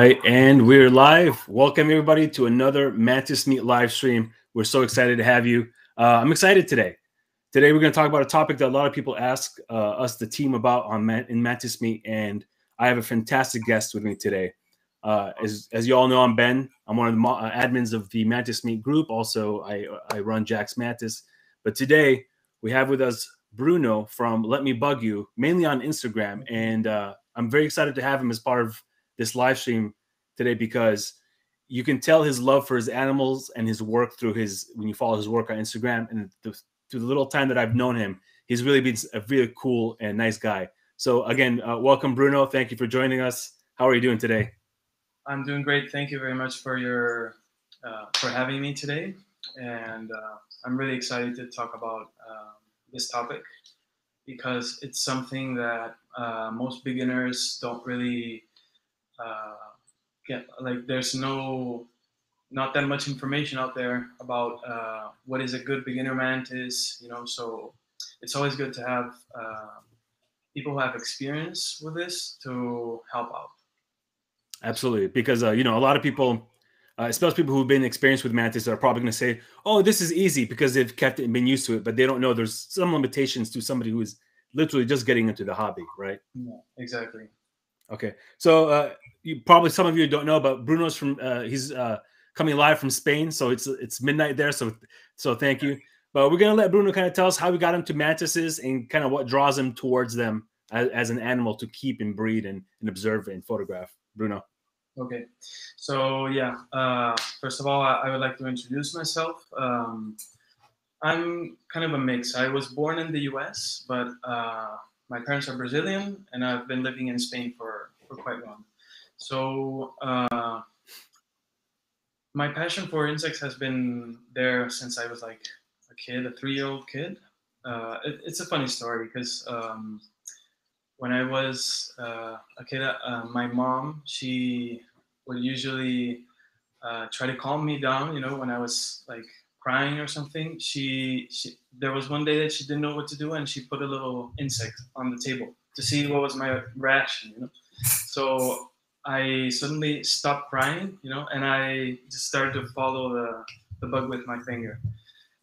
Right, and we're live. Welcome everybody to another Mantis Meet live stream. We're so excited to have you. Uh, I'm excited today. Today we're going to talk about a topic that a lot of people ask uh, us, the team, about on in Mantis Meet, and I have a fantastic guest with me today. Uh, as as you all know, I'm Ben. I'm one of the mo- uh, admins of the Mantis Meet group. Also, I I run Jax Mantis. But today we have with us Bruno from Let Me Bug You, mainly on Instagram, and uh, I'm very excited to have him as part of this live stream today because you can tell his love for his animals and his work through his when you follow his work on Instagram and the, through the little time that I've known him, he's really been a really cool and nice guy. So again, uh, welcome Bruno. Thank you for joining us. How are you doing today? I'm doing great. Thank you very much for your uh, for having me today, and uh, I'm really excited to talk about um, this topic because it's something that uh, most beginners don't really uh, get like there's no not that much information out there about uh, what is a good beginner mantis you know so it's always good to have uh, people who have experience with this to help out. Absolutely because uh, you know a lot of people uh, especially people who've been experienced with mantis are probably going to say oh this is easy because they've kept it and been used to it but they don't know there's some limitations to somebody who is literally just getting into the hobby right? Yeah exactly okay so uh, you probably some of you don't know, but Bruno's from uh, he's uh, coming live from Spain, so it's it's midnight there. So so thank you. But we're gonna let Bruno kind of tell us how we got him to mantises and kind of what draws him towards them as, as an animal to keep and breed and, and observe and photograph. Bruno. Okay, so yeah, uh, first of all, I, I, would like to introduce myself. Um, I'm kind of a mix. I was born in the U.S., but uh, my parents are Brazilian, and I've been living in Spain for for quite long. So uh, my passion for insects has been there since I was like a kid, a three-year-old kid. Uh, it, it's a funny story because um, when I was uh, a kid, uh, my mom she would usually uh, try to calm me down. You know, when I was like crying or something, she, she there was one day that she didn't know what to do, and she put a little insect on the table to see what was my reaction. You know, so I suddenly stopped crying, you know, and I just started to follow the, the bug with my finger.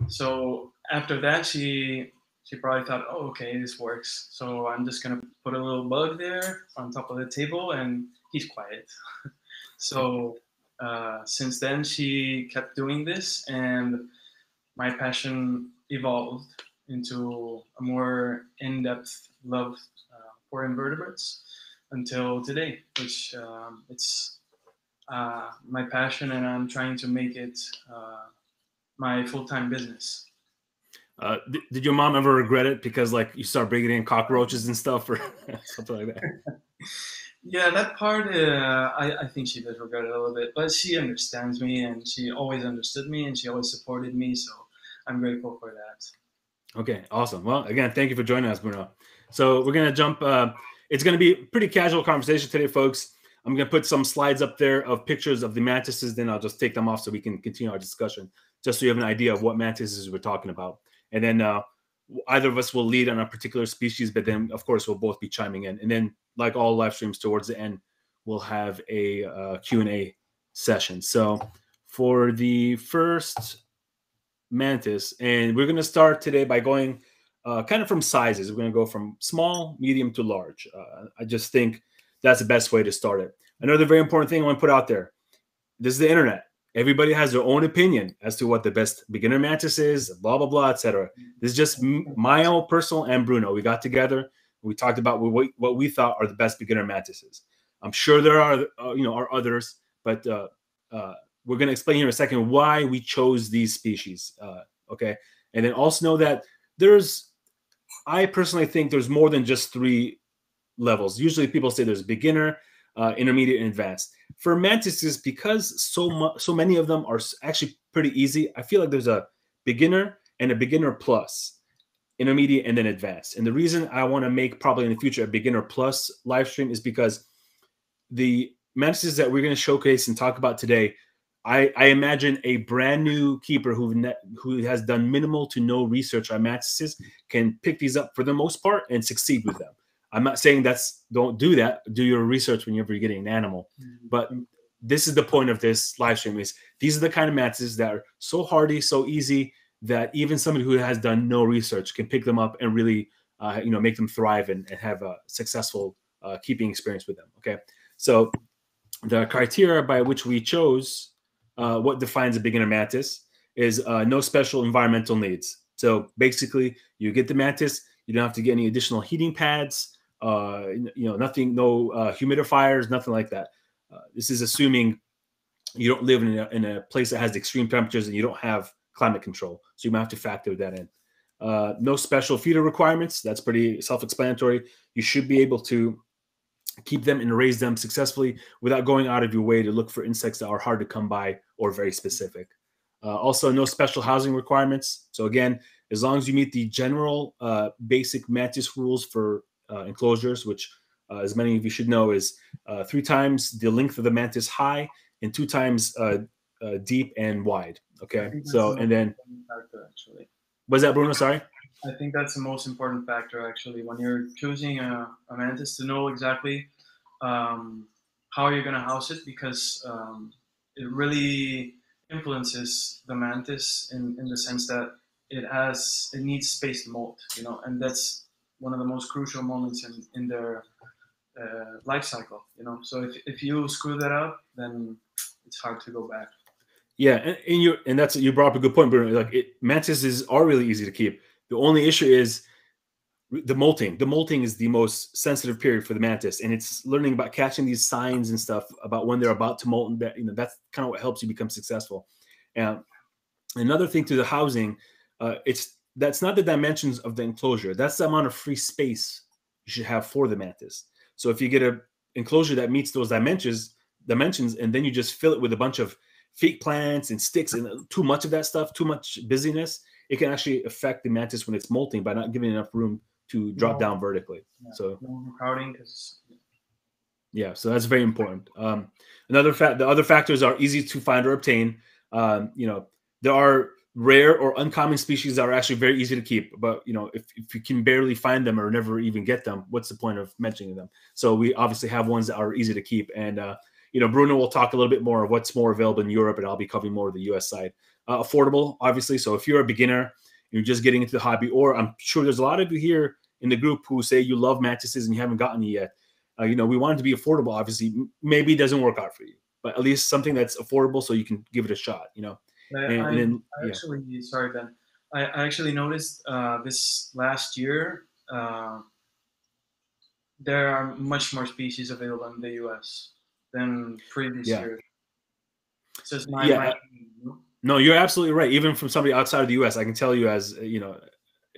So after that, she she probably thought, oh, okay, this works. So I'm just gonna put a little bug there on top of the table, and he's quiet. so uh, since then, she kept doing this, and my passion evolved into a more in-depth love uh, for invertebrates until today, which um, it's uh, my passion, and I'm trying to make it uh, my full-time business. Uh, did, did, your mom ever regret it because like you start bringing in cockroaches and stuff or something like that? yeah, that part uh, I, I think she does regret it a little bit, but she understands me and she always understood me and she always supported me, so I'm grateful for that. Okay, awesome. Well, again, thank you for joining us, Bruno. So we're gonna jump. Uh, it's going to be pretty casual conversation today, folks. I'm going to put some slides up there of pictures of the mantises. Then I'll just take them off so we can continue our discussion, just so you have an idea of what mantises we're talking about. And then uh, either of us will lead on a particular species, but then of course we'll both be chiming in. And then, like all live streams, towards the end, we'll have a uh, Q&A session. So for the first mantis, and we're going to start today by going – uh, kind of from sizes. We're going to go from small, medium to large. Uh, I just think that's the best way to start it. Another very important thing I want to put out there this is the internet. Everybody has their own opinion as to what the best beginner mantis is, blah, blah, blah, etc. This is just my own personal and Bruno. We got together. We talked about what we, what we thought are the best beginner mantises. I'm sure there are, uh, you know, are others, but uh, uh, we're going to explain here in a second why we chose these species. Uh, okay, and then also know that there's I personally think there's more than just three levels. Usually people say there's beginner, uh, intermediate, and advanced. For mantises, because so much, so many of them are actually pretty easy. I feel like there's a beginner and a beginner plus, intermediate, and then advanced. And the reason I want to make probably in the future a beginner plus live stream is because the mantises that we're going to showcase and talk about today I, I imagine a brand new keeper who who has done minimal to no research on mantises can pick these up for the most part and succeed with them. I'm not saying that's don't do that. Do your research whenever you're getting an animal. Mm-hmm. But this is the point of this live stream is these are the kind of mantises that are so hardy, so easy that even somebody who has done no research can pick them up and really uh, you know make them thrive and, and have a successful uh, keeping experience with them. Okay, so the criteria by which we chose uh, what defines a beginner mantis is uh, no special environmental needs. So basically, you get the mantis, you don't have to get any additional heating pads, uh, you know, nothing, no uh, humidifiers, nothing like that. Uh, this is assuming you don't live in a, in a place that has extreme temperatures and you don't have climate control. So you might have to factor that in. Uh, no special feeder requirements. That's pretty self-explanatory. You should be able to keep them and raise them successfully without going out of your way to look for insects that are hard to come by or very specific. Uh, also, no special housing requirements. So again, as long as you meet the general uh, basic mantis rules for uh, enclosures, which uh, as many of you should know is uh, three times the length of the mantis high and two times uh, deep and wide. Okay, so and then factor, actually. was that Bruno? Sorry. I think that's the most important factor actually when you're choosing a, a mantis to know exactly um, how you're going to house it because um, it really influences the mantis in, in the sense that it has it needs space to molt you know and that's one of the most crucial moments in, in their uh, life cycle you know so if, if you screw that up then it's hard to go back yeah and, and you and that's you brought up a good point Bruno. like it mantises are really easy to keep the only issue is the molting. The molting is the most sensitive period for the mantis, and it's learning about catching these signs and stuff about when they're about to molt. And that you know that's kind of what helps you become successful. And another thing to the housing, uh, it's that's not the dimensions of the enclosure. That's the amount of free space you should have for the mantis. So if you get a enclosure that meets those dimensions, dimensions, and then you just fill it with a bunch of fake plants and sticks and too much of that stuff, too much busyness, it can actually affect the mantis when it's molting by not giving enough room to drop no. down vertically. Yeah. So no crowding because yeah, so that's very important. Um, another fact, the other factors are easy to find or obtain. Um, you know, there are rare or uncommon species that are actually very easy to keep, but you know, if, if you can barely find them or never even get them, what's the point of mentioning them? So we obviously have ones that are easy to keep, and uh, you know, Bruno will talk a little bit more of what's more available in Europe, and I'll be covering more of the U.S. side. Uh, affordable, obviously. So if you're a beginner, you're just getting into the hobby, or I'm sure there's a lot of you here in the group who say you love mantises and you haven't gotten it yet. Uh, you know, we want it to be affordable. Obviously, maybe it doesn't work out for you, but at least something that's affordable so you can give it a shot. You know, I, and, I, and then, I yeah. actually, sorry Ben, I, I actually noticed uh, this last year uh, there are much more species available in the U.S. than previous Yeah. years. It's my, Yeah, my uh, No, you're absolutely right. Even from somebody outside of the U.S., I can tell you as you know,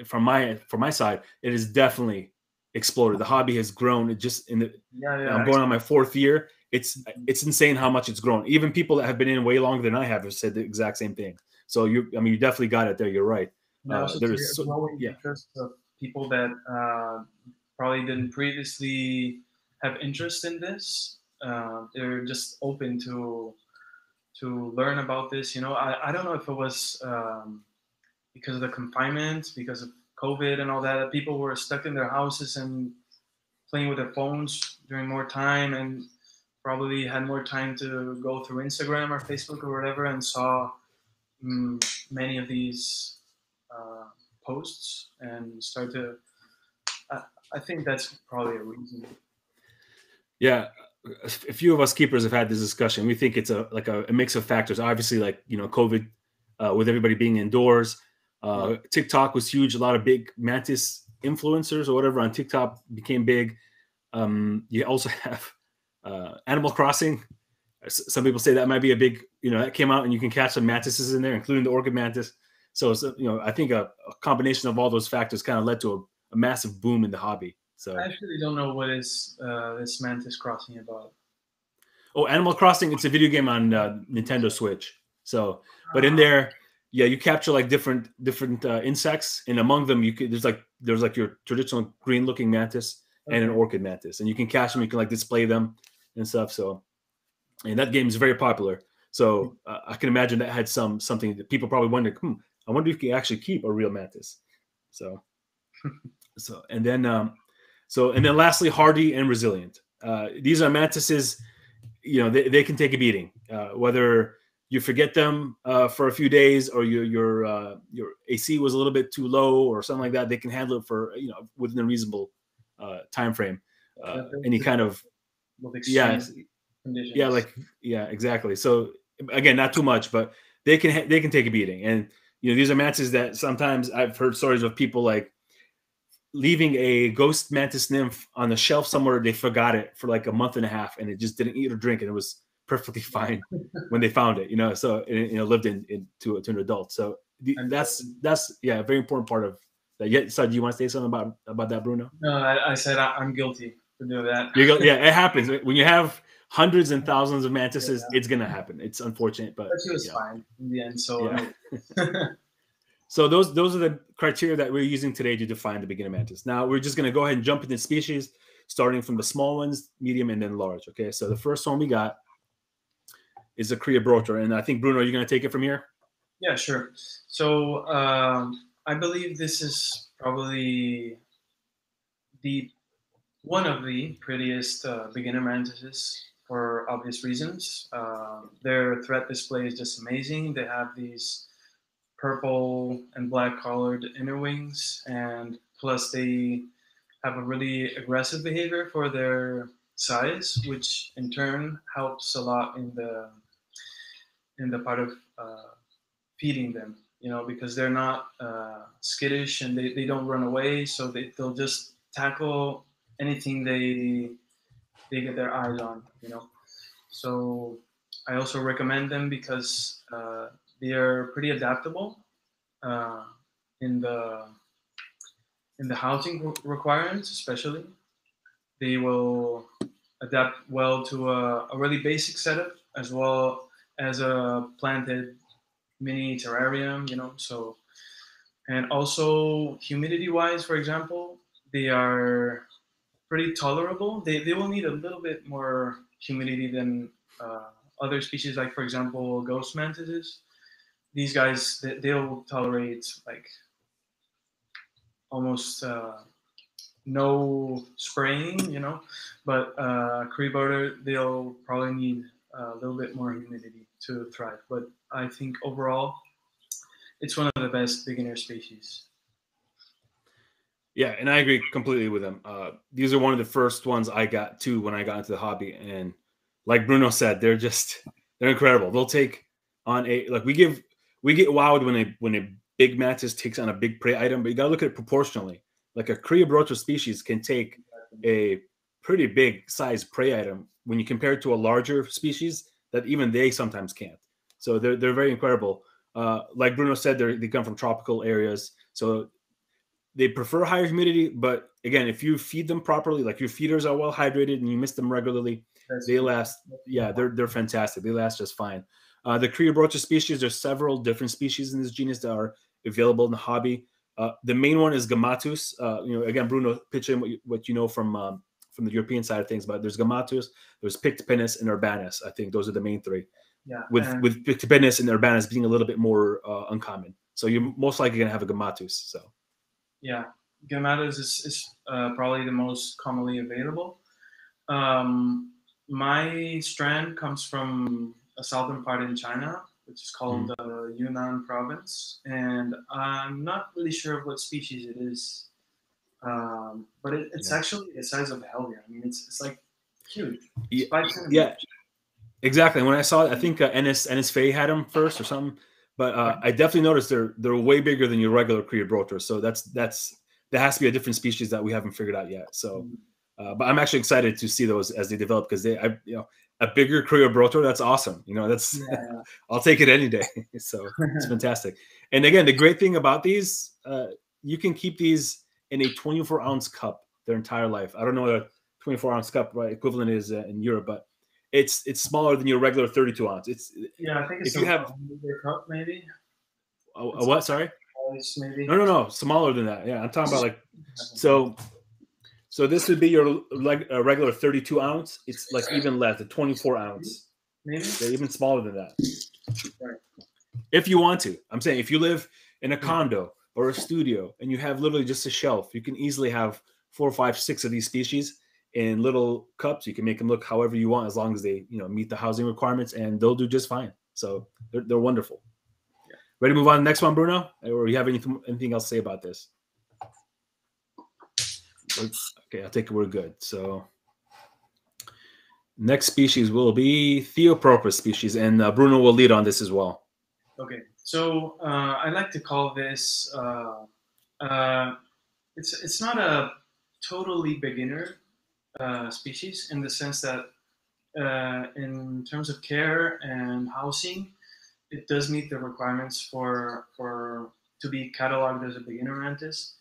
from my from my side, it has definitely exploded. The hobby has grown. It just in the yeah, yeah. I'm going on my fourth year. It's it's insane how much it's grown. Even people that have been in way longer than I have have said the exact same thing. So you, I mean, you definitely got it there. You're right. Uh, there is so- growing yeah. interest of people that uh, probably didn't previously have interest in this. Uh, they're just open to to learn about this. You know, I, I don't know if it was um, because of the confinement, because of COVID and all that, that people were stuck in their houses and playing with their phones during more time and probably had more time to go through Instagram or Facebook or whatever and saw mm, many of these uh, posts and start to. I, I think that's probably a reason. Yeah, a a few of us keepers have had this discussion. We think it's a like a, a mix of factors. Obviously, like you know, COVID, uh, with everybody being indoors. Uh, TikTok was huge. A lot of big mantis influencers or whatever on TikTok became big. Um, you also have uh, Animal Crossing. Some people say that might be a big, you know, that came out and you can catch some mantises in there, including the orchid mantis. So, it's, you know, I think a, a combination of all those factors kind of led to a, a massive boom in the hobby. So, I actually don't know what is uh, this Mantis Crossing about. oh, Animal Crossing, it's a video game on uh, Nintendo Switch. So, but in there, yeah, you capture like different different uh, insects, and among them, you could there's like there's like your traditional green looking mantis and an orchid mantis, and you can catch them. You can like display them and stuff. So, and that game is very popular. So uh, I can imagine that had some something that people probably wondered. Hmm, I wonder if you can actually keep a real mantis. So, so and then um, So, and then lastly, hardy and resilient. Uh, these are mantises, you know, they, they can take a beating, uh, whether you forget them uh, for a few days or your your uh, your AC was a little bit too low or something like that. They can handle it for you know within a reasonable uh, time frame. Uh, any kind of yeah, conditions. yeah, like yeah, exactly. So again, not too much, but they can they can take a beating, and you know these are mantises that sometimes I've heard stories of people like leaving a ghost mantis nymph on the shelf somewhere. They forgot it for like a month and a half, and it just didn't eat or drink, and it was perfectly fine when they found it. You know, so it, you know lived in, in to, to an adult. So the, that's that's yeah, a very important part of that. Yeah. So do you want to say something about about that, Bruno? No, I, I said I, am guilty doing that. You go, yeah, it happens when you have hundreds and thousands of mantises. Yeah. It's gonna happen. It's unfortunate, but, but she was yeah. fine in the end. So. Yeah. So those those are the criteria that we're using today to define the beginner mantis. Now we're just going to go ahead and jump into species, starting from the small ones, medium, and then large. Okay, so the first one we got is the Creobroter, and I think Bruno, you're going to take it from here. Yeah, sure. So um, I believe this is probably the one of the prettiest uh, beginner mantises for obvious reasons. Uh, their threat display is just amazing. They have these purple and black colored inner wings, and plus they have a really aggressive behavior for their size, which in turn helps a lot in the in the part of uh, feeding them. You know, because they're not uh, skittish and they, they don't run away, so they, they'll just tackle anything they they get their eyes on. You know, so I also recommend them because uh, they are pretty adaptable uh, in the in the housing requirements, especially. They will adapt well to a, a really basic setup as well as a planted mini terrarium. You know, so and also humidity wise, for example, they are pretty tolerable. They, they will need a little bit more humidity than uh, other species, like for example, ghost mantises these guys they, they'll tolerate like almost uh, no spraying, you know, but uh, Creobroter they'll probably need a little bit more humidity to thrive. But I think overall, it's one of the best beginner species. Yeah, and I agree completely with them. Uh, these are one of the first ones I got to when I got into the hobby, and like Bruno said, they're just they're incredible. They'll take on a like we give we get wowed when a when a big mantis takes on a big prey item, but you gotta look at it proportionally. Like a Creobroter species can take a pretty big size prey item when you compare it to a larger species that even they sometimes can't. So they're they're very incredible. Uh, like Bruno said, they come from tropical areas, so they prefer higher humidity. But again, if you feed them properly, like your feeders are well hydrated and you miss them regularly, they last. Yeah, they're they're fantastic. They last just fine. Uh, the Creobroter species, there's several different species in this genus that are available in the hobby. Uh, the main one is Gemmatus. Uh, you know, again, Bruno, pitch in what you, what you know from um, from the European side of things, but there's Gemmatus, there's Pictipennis, and Urbanus. I think those are the main three. Yeah. With and with Pictipennis and Urbanus being a little bit more uh, uncommon, so you're most likely gonna have a Gemmatus. So. Yeah, Gemmatus is, is uh, probably the most commonly available. Um, my strand comes from a southern part in China, which is called mm. the Yunnan province. And I'm not really sure of what species it is, um, but it, it's yeah. actually the size of a hellier. I mean, it's, it's like huge. Yeah, yeah, exactly. When I saw it, I think uh, Ennis Ennis Fay had him first or something. But uh, I definitely noticed they're they're way bigger than your regular Creobroter. So that's that's there has to be a different species that we haven't figured out yet. So, mm. uh, but I'm actually excited to see those as they develop because they, I, you know, a bigger Creobroter, that's awesome. You know, that's yeah. I'll take it any day. so it's fantastic. And again, the great thing about these, uh, you can keep these in a 24 ounce cup their entire life. I don't know what a 24 ounce cup right, equivalent is uh, in Europe, but it's it's smaller than your regular 32 ounce. It's yeah, I think it's if you have cup maybe. A, a what? Sorry. Maybe. No, no, no, smaller than that. Yeah, I'm talking about like so so this would be your like a regular 32 ounce. It's like even less, a 24 ounce. Maybe They're even smaller than that. Right. If you want to, I'm saying if you live in a hmm. condo or a studio and you have literally just a shelf, you can easily have four, five, six of these species in little cups. You can make them look however you want as long as they, you know, meet the housing requirements and they'll do just fine. So they're, they're wonderful. Yeah. Ready to move on to the next one, Bruno? Or you have anything, anything else to say about this? Okay, I think we're good. So next species will be Theopropus species, and uh, Bruno will lead on this as well. Okay, so uh, I like to call this. Uh, uh it's it's not a totally beginner uh, species in the sense that uh, in terms of care and housing, it does meet the requirements for for to be cataloged as a beginner mantis.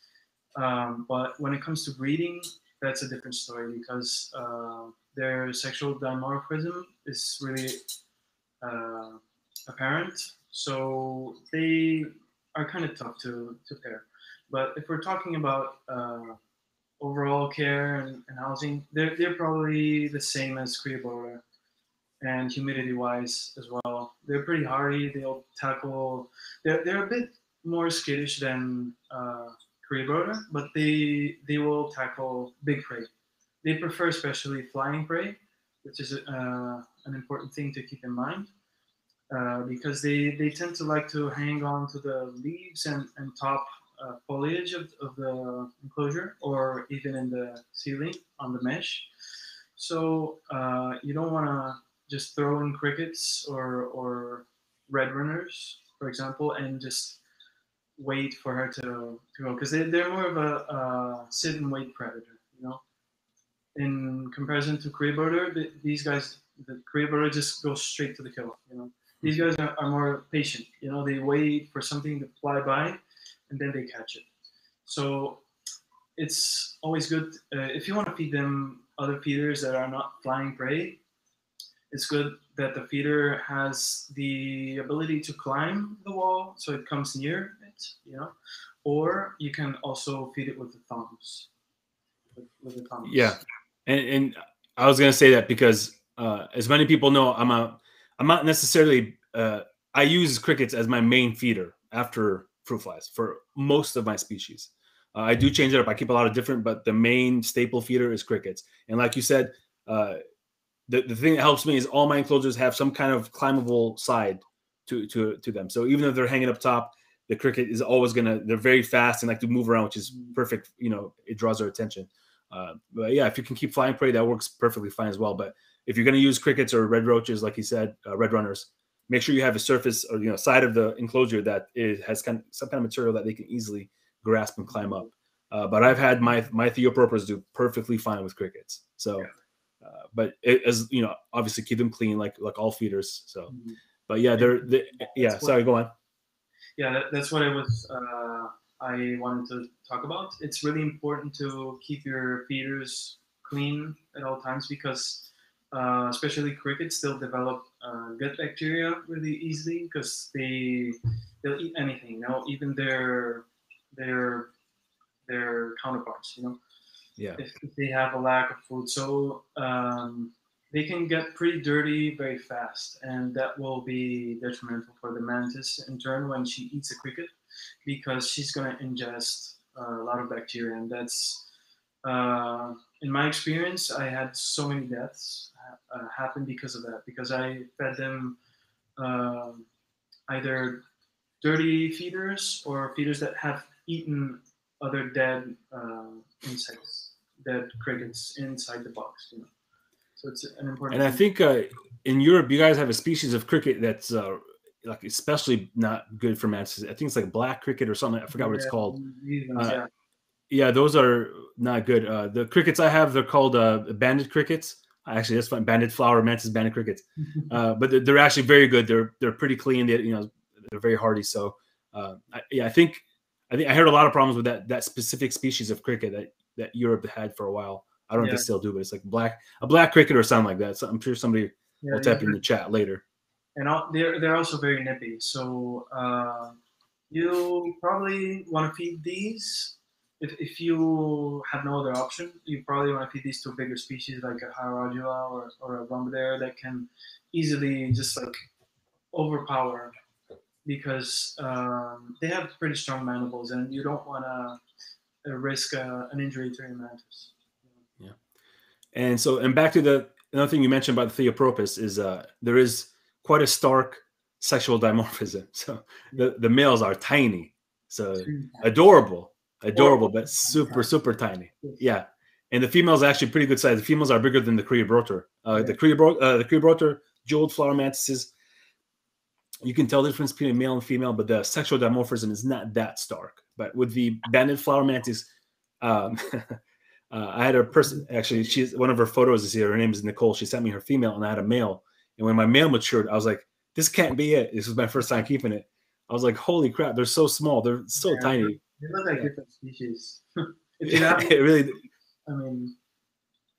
Um, but when it comes to breeding, that's a different story because uh, their sexual dimorphism is really uh, apparent. So they are kind of tough to, to pair. But if we're talking about uh, overall care and, and, housing, they're, they're probably the same as Creobroter and humidity wise as well. They're pretty hardy. They'll tackle, they're, they're a bit more skittish than uh, Creobroter, but they they will tackle big prey. They prefer especially flying prey, which is uh, an important thing to keep in mind. Uh, because they, they tend to like to hang on to the leaves and, and top uh, foliage of, of the enclosure or even in the ceiling on the mesh. So uh, you don't want to just throw in crickets or, or red runners, for example, and just wait for her to, to go because they, they're more of a, a sit and wait predator, you know. In comparison to Creobroter, the, these guys, the Creobroter just goes straight to the kill, you know. These guys are, are more patient, you know. They wait for something to fly by, and then they catch it. So it's always good uh, if you want to feed them other feeders that are not flying prey. It's good that the feeder has the ability to climb the wall, so it comes near it, you know, or you can also feed it with the thumbs. With, with the thumbs. Yeah, and and I was gonna say that because uh, as many people know, I'm a I'm not necessarily uh, I use crickets as my main feeder after fruit flies for most of my species. Uh, I do change it up. I keep a lot of different, but the main staple feeder is crickets. And like you said, uh, the, the thing that helps me is all my enclosures have some kind of climbable side to to to them. So even if they're hanging up top, the cricket is always gonna they're very fast and like to move around, which is mm. perfect. You know, it draws their attention. Uh, but yeah, if you can keep flying prey, that works perfectly fine as well. But if you're gonna use crickets or red roaches, like you said, uh, red runners, make sure you have a surface or you know side of the enclosure that it has kind of, some kind of material that they can easily grasp and climb up. Uh, but I've had my my Theopropus do perfectly fine with crickets. So, uh, but it, as you know, obviously keep them clean like like all feeders. So, mm-hmm. but yeah, they're, they, yeah. Sorry, go on yeah, that, that's what I was uh, I wanted to talk about. It's really important to keep your feeders clean at all times because uh, especially crickets still develop uh, gut bacteria really easily because they they'll eat anything, you know, even their their their counterparts, you know. Yeah. If, if they have a lack of food, so um, they can get pretty dirty very fast, and that will be detrimental for the mantis in turn when she eats a cricket, because she's going to ingest uh, a lot of bacteria, and that's uh, in my experience, I had so many deaths uh, happen because of that, because I fed them uh, either dirty feeders or feeders that have eaten other dead uh, insects, dead crickets inside the box, you know. So it's an important. And I think uh, in Europe, you guys have a species of cricket that's uh, like especially not good for mantis. I think it's like black cricket or something. I forgot what it's called. Uh, yeah. Yeah, those are not good. Uh, the crickets I have, they're called uh, banded crickets. Actually, that's fine. Banded flower mantis, banded crickets. Uh, but they're, they're, actually very good. They're they're pretty clean. They you know they're very hardy. So uh, I, yeah, I think I think I heard a lot of problems with that that specific species of cricket that that Europe had for a while. I don't know yeah. if they still do, but it's like black a black cricket or something like that. So I'm sure somebody yeah, will type in the chat later. And all, they're they're also very nippy. So uh, you probably want to feed these. If, if you have no other option, you probably want to feed these to bigger species like a Hierodula or, or a Rhombodera that can easily just like overpower because um, they have pretty strong mandibles and you don't want to risk uh, an injury to your mantis. Yeah, and so and back to the another thing you mentioned about the Theopropus is uh, there is quite a stark sexual dimorphism. So the, the males are tiny, so adorable, adorable, but super super tiny. Yeah, and the females actually pretty good size. The females are bigger than the Creobroter. Uh, The Creobroter, uh, the Creobroter jeweled flower mantises. You can tell the difference between male and female, but the sexual dimorphism is not that stark. But with the banded flower mantis, um, uh, I had a person actually. She's one of her photos is here. Her name is Nicole. She sent me her female, and I had a male. And when my male matured, I was like, "This can't be it." This was my first time keeping it. I was like, "Holy crap! They're so small. They're so Yeah, tiny." They look like Yeah. different species. Yeah, it really. I mean,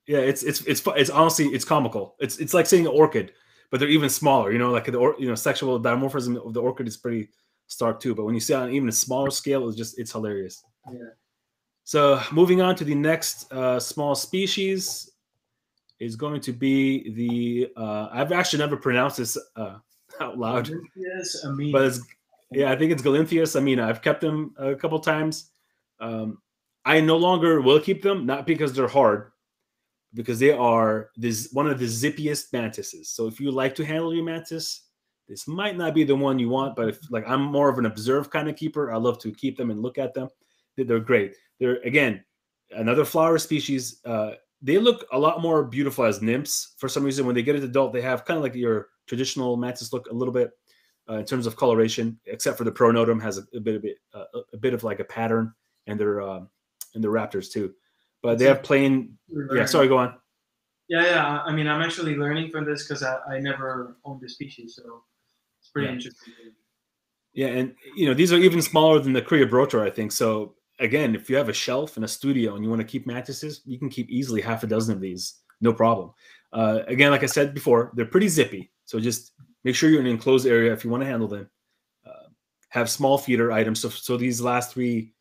Yeah, it's it's it's it's honestly it's comical. It's it's like seeing an orchid, but they're even smaller. You know, like the or, you know sexual dimorphism of the orchid is pretty stark too. But when you see it on even a smaller scale, it's just it's hilarious. yeah. So moving on to the next uh, small species is going to be the uh, I've actually never pronounced this uh, out loud, Yes, I mean, but it's yeah I think it's Galinthias. I mean I've kept them a couple times. Um, I no longer will keep them, not because they're hard, because they are this one of the zippiest mantises. So if you like to handle your mantis, this might not be the one you want. But if like I'm more of an observe kind of keeper, I love to keep them and look at them. They- They're great. They're again another flower species. Uh, they look a lot more beautiful as nymphs for some reason. When they get an adult, they have kind of like your traditional mantis look a little bit uh, in terms of coloration, except for the pronotum has a, a bit of it, uh, a bit of like a pattern, and their um, and the raptors too. But they have plain. Yeah, sorry, go on. Yeah, yeah. I mean, I'm actually learning from this because I, I never owned the species, so it's pretty Yeah. interesting. Yeah, and you know these are even smaller than the Creobroter, I think. So again, if you have a shelf and a studio and you want to keep mantises, you can keep easily half a dozen of these, no problem. Uh, again, like I said before, they're pretty zippy. So just make sure you're in an enclosed area if you want to handle them. Uh, have small feeder items. So, so these last three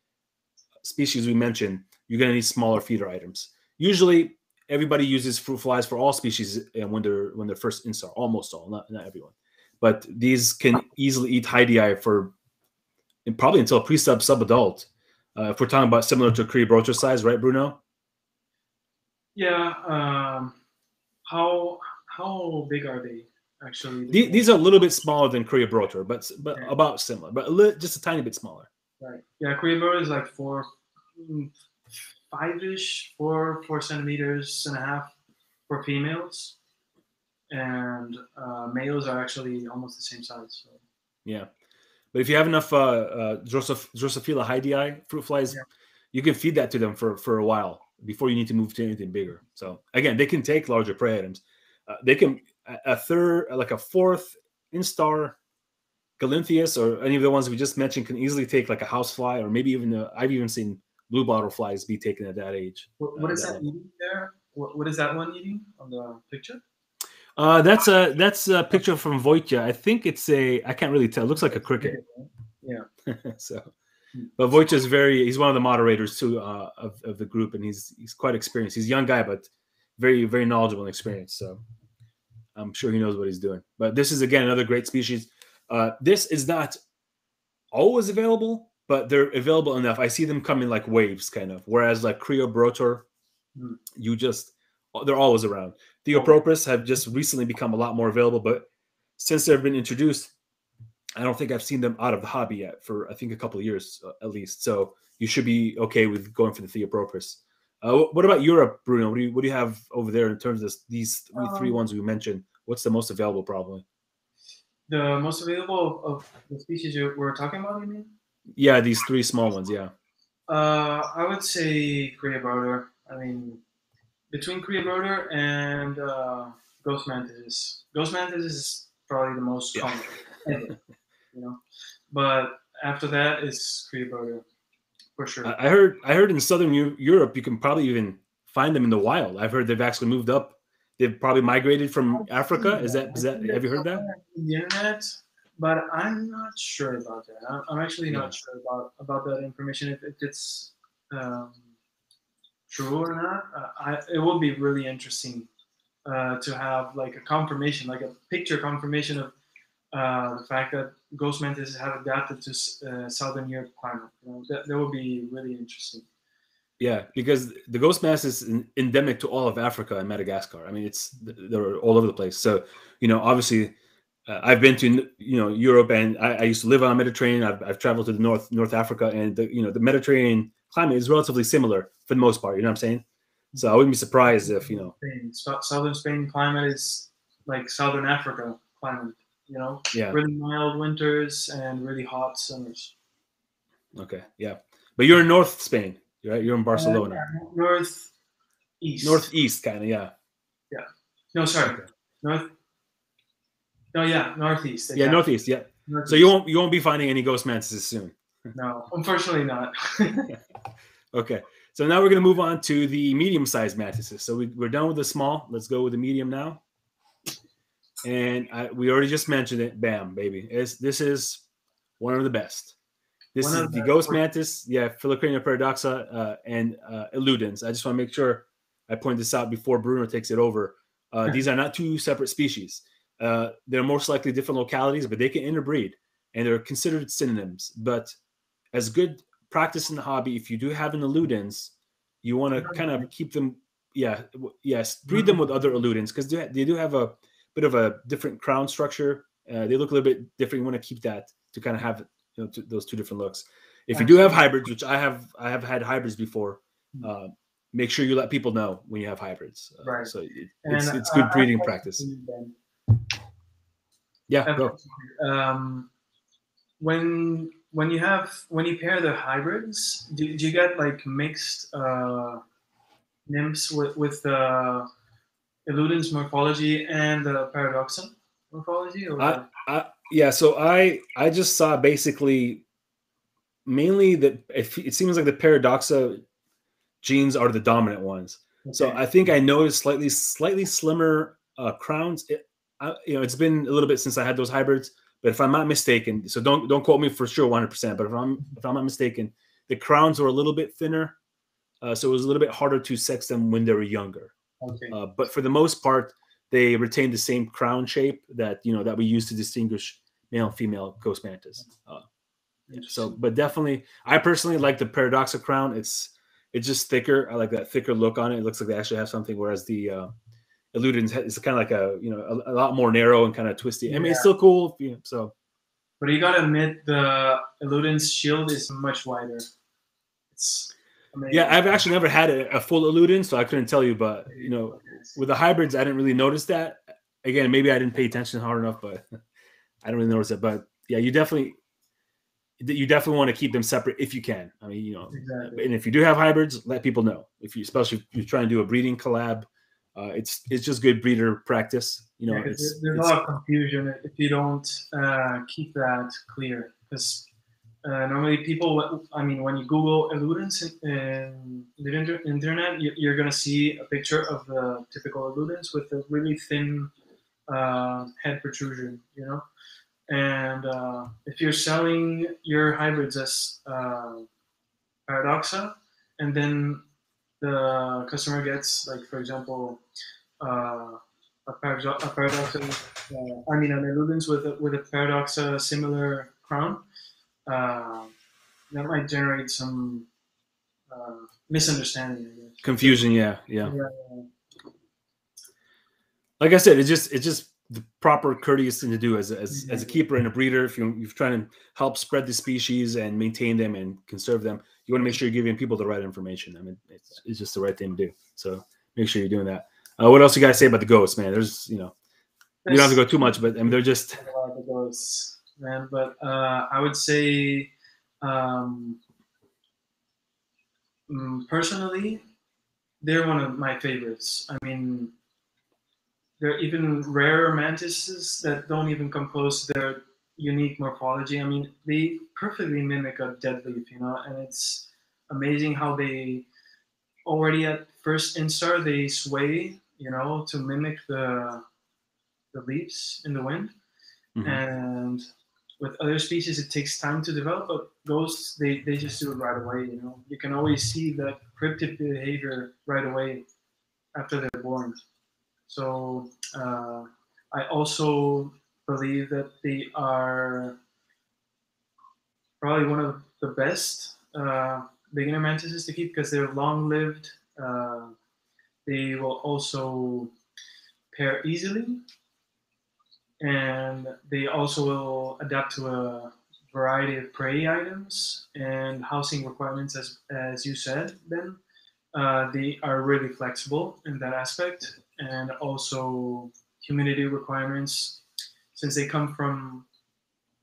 species we mentioned, you're going to need smaller feeder items. Usually, everybody uses fruit flies for all species uh, when they're when they're first installed. Almost all, not not everyone but these can easily eat hydei for probably until pre-sub sub-adult. Uh, if we're talking about similar to a Creobroter size, right, Bruno? Yeah. Um, how how big are they actually? The- These are a little bit smaller than Creobroter, but but Okay. about similar, but a just a tiny bit smaller. Right. Yeah, Criobro is like four, mm, five-ish, four, four centimeters and a half for females, and uh, males are actually almost the same size. So Yeah, but if you have enough uh, uh, Drosoph- Drosophila hydei fruit flies, Yeah. you can feed that to them for for a while before you need to move to anything bigger. So again, they can take larger prey items. Uh, they can a, third, like a fourth instar Galinthias or any of the ones we just mentioned can easily take like a housefly or maybe even i I've even seen blue bottle flies be taken at that age. what, what Uh, is that that eating there? What, what is that one eating on the picture? Uh, that's a that's a picture from Voitya. I think it's a I can't really tell. It looks like a cricket. Yeah. so, but Voitya is very he's one of the moderators too uh, of of the group, and he's he's quite experienced. He's a young guy, but very very knowledgeable and experienced. So, I'm sure he knows what he's doing. But this is again another great species. Uh, this is not always available, but they're available enough. I see them coming like waves, kind of. Whereas like Creobroter, Hmm. you just they're always around. Theopropus have just recently become a lot more available, but since they've been introduced, I don't think I've seen them out of the hobby yet for I think a couple of years uh, at least. So you should be okay with going for the Theopropus. Uh, what about Europe, Bruno? What do you what do you have over there in terms of these three, three Um, ones we mentioned? What's the most available, probably? The most available of, the species you we're talking about, you mean? Yeah, these three small ones. Yeah, Uh, I would say Creobroter. I mean, between Creobroter and uh, Ghost Mantis, Ghost Mantis is probably the most Yeah. common, you know. But after that, it's is Criobroter, for sure. I I heard I heard in Southern Eu- Europe you can probably even find them in the wild. I've heard they've actually moved up. They've probably migrated from Africa. Is that is that have you heard that? On the internet, but I'm not sure about that. I'm, I'm actually Yeah. not sure about about that information if, if it's um, true or not. Uh, I, it would be really interesting uh, to have like a confirmation, like a picture confirmation of uh, the fact that ghost mantis have adapted to uh, southern Europe climate. You know, that, that would be really interesting. Yeah, because the ghost mask is endemic to all of Africa and Madagascar. I mean, it's they're all over the place. So, you know, obviously, uh, I've been to you know Europe, and I, I, used to live on the Mediterranean. I've, I've traveled to the North North Africa, and the, you know the Mediterranean climate is relatively similar for the most part. You know what I'm saying? So I wouldn't be surprised if you know Spain, southern Spain climate is like southern Africa climate. You know, yeah, really mild winters and really hot summers. Okay, yeah, but you're in North Spain right? You're in Barcelona. Uh, north east. Northeast, kind of, yeah. Yeah. No, sorry. Okay. North. No, yeah, northeast. Exactly. Yeah, northeast. Yeah. Northeast. So you won't you won't be finding any ghost mantises soon. No, unfortunately not. okay. So now we're going to move on to the medium-sized mantises. So we, we're done with the small. Let's go with the medium now. And I, we already just mentioned it. Bam, baby. It's, this is one of the best. This One is the, ghost mantis, yeah, Phyllocrania paradoxa, uh, and uh, illudens. I just want to make sure I point this out before Bruno takes it over. Uh, these are not two separate species. Uh, they're most likely different localities, but they can interbreed, and they're considered synonyms. But as good practice in the hobby, if you do have an illudens, you want to kind of keep them, yeah, yes, breed them with other illudens because they, they do have a bit of a different crown structure. Uh, they look a little bit different. You want to keep that to kind of have you know, those two different looks. If you do have hybrids, which I have, I have had hybrids before. Hmm. Uh, make sure you let people know when you have hybrids. Uh, right. So it, it's and, it's good uh, breeding practice. Yeah. Go. Um, when when you have when you pair the hybrids, do, do you get like mixed uh, nymphs with with the Illudens morphology and the paradoxan morphology? Or? I, I, yeah, so I I just saw basically mainly that it, it seems like the paradoxa genes are the dominant ones. Okay. So I think I noticed slightly slightly slimmer uh, crowns. It, I, you know, it's been a little bit since I had those hybrids, but if I'm not mistaken, so don't don't quote me for sure 100. percent But if I'm if I'm not mistaken, the crowns were a little bit thinner, uh, so it was a little bit harder to sex them when they were younger. Okay. Uh, but for the most part, they retain the same crown shape that you know that we use to distinguish male and female ghost mantis. Uh, so, but definitely, I personally like the paradoxa crown. It's it's just thicker. I like that thicker look on it. It looks like they actually have something, whereas the uh, Illudens is kind of like a you know a, a, lot more narrow and kind of twisty. I mean, it's still cool. You know, so, but you gotta admit the Illudens shield is much wider. It's Amazing. Yeah, I've actually never had a, a full eludin, so I couldn't tell you. But you know, with the hybrids, I didn't really notice that. Again, maybe I didn't pay attention hard enough, but I don't really notice it. But yeah, you definitely you definitely want to keep them separate if you can. I mean, you know, exactly. and if you do have hybrids, let people know. If you, especially if you're trying to do a breeding collab, uh, it's it's just good breeder practice. You know, yeah, there's a lot of confusion if you don't uh, keep that clear because uh, normally people i mean when you google illudens in, in the internet you, are going to see a picture of the typical illudens with a really thin uh, head protrusion you know? And uh, if you're selling your hybrids as uh, paradoxa and then the customer gets like for example uh, a, paradox, a paradoxa uh, i mean an illudens with a, with a paradoxa similar crown uh, that might generate some uh, misunderstanding. Confusion, yeah, yeah, yeah, Like I said, it's just it's just the proper courteous thing to do as as, as a keeper and a breeder. If you, you're trying to help spread the species and maintain them and conserve them, you want to make sure you're giving people the right information. I mean, it's, it's just the right thing to do. So make sure you're doing that. Uh, what else you guys say about the ghosts, man? There's you know, you don't have to go too much, but I mean, they're just. Man. But uh, I would say, um, mm, personally, they're one of my favorites. I mean, there are even rarer mantises that don't even come close to their unique morphology. I mean, they perfectly mimic a dead leaf, you know, and it's amazing how they already at first instar they sway, you know, to mimic the the leaves in the wind. Mm-hmm. And with other species it takes time to develop but ghosts they, they just do it right away you know you can always see the cryptic behavior right away after they're born so uh, i also believe that they are probably one of the best uh, beginner mantises to keep because they're long lived. Uh, they will also pair easily, and they also will adapt to a variety of prey items and housing requirements, as as you said, Ben. Uh, they are really flexible in that aspect, and also humidity requirements. Since they come from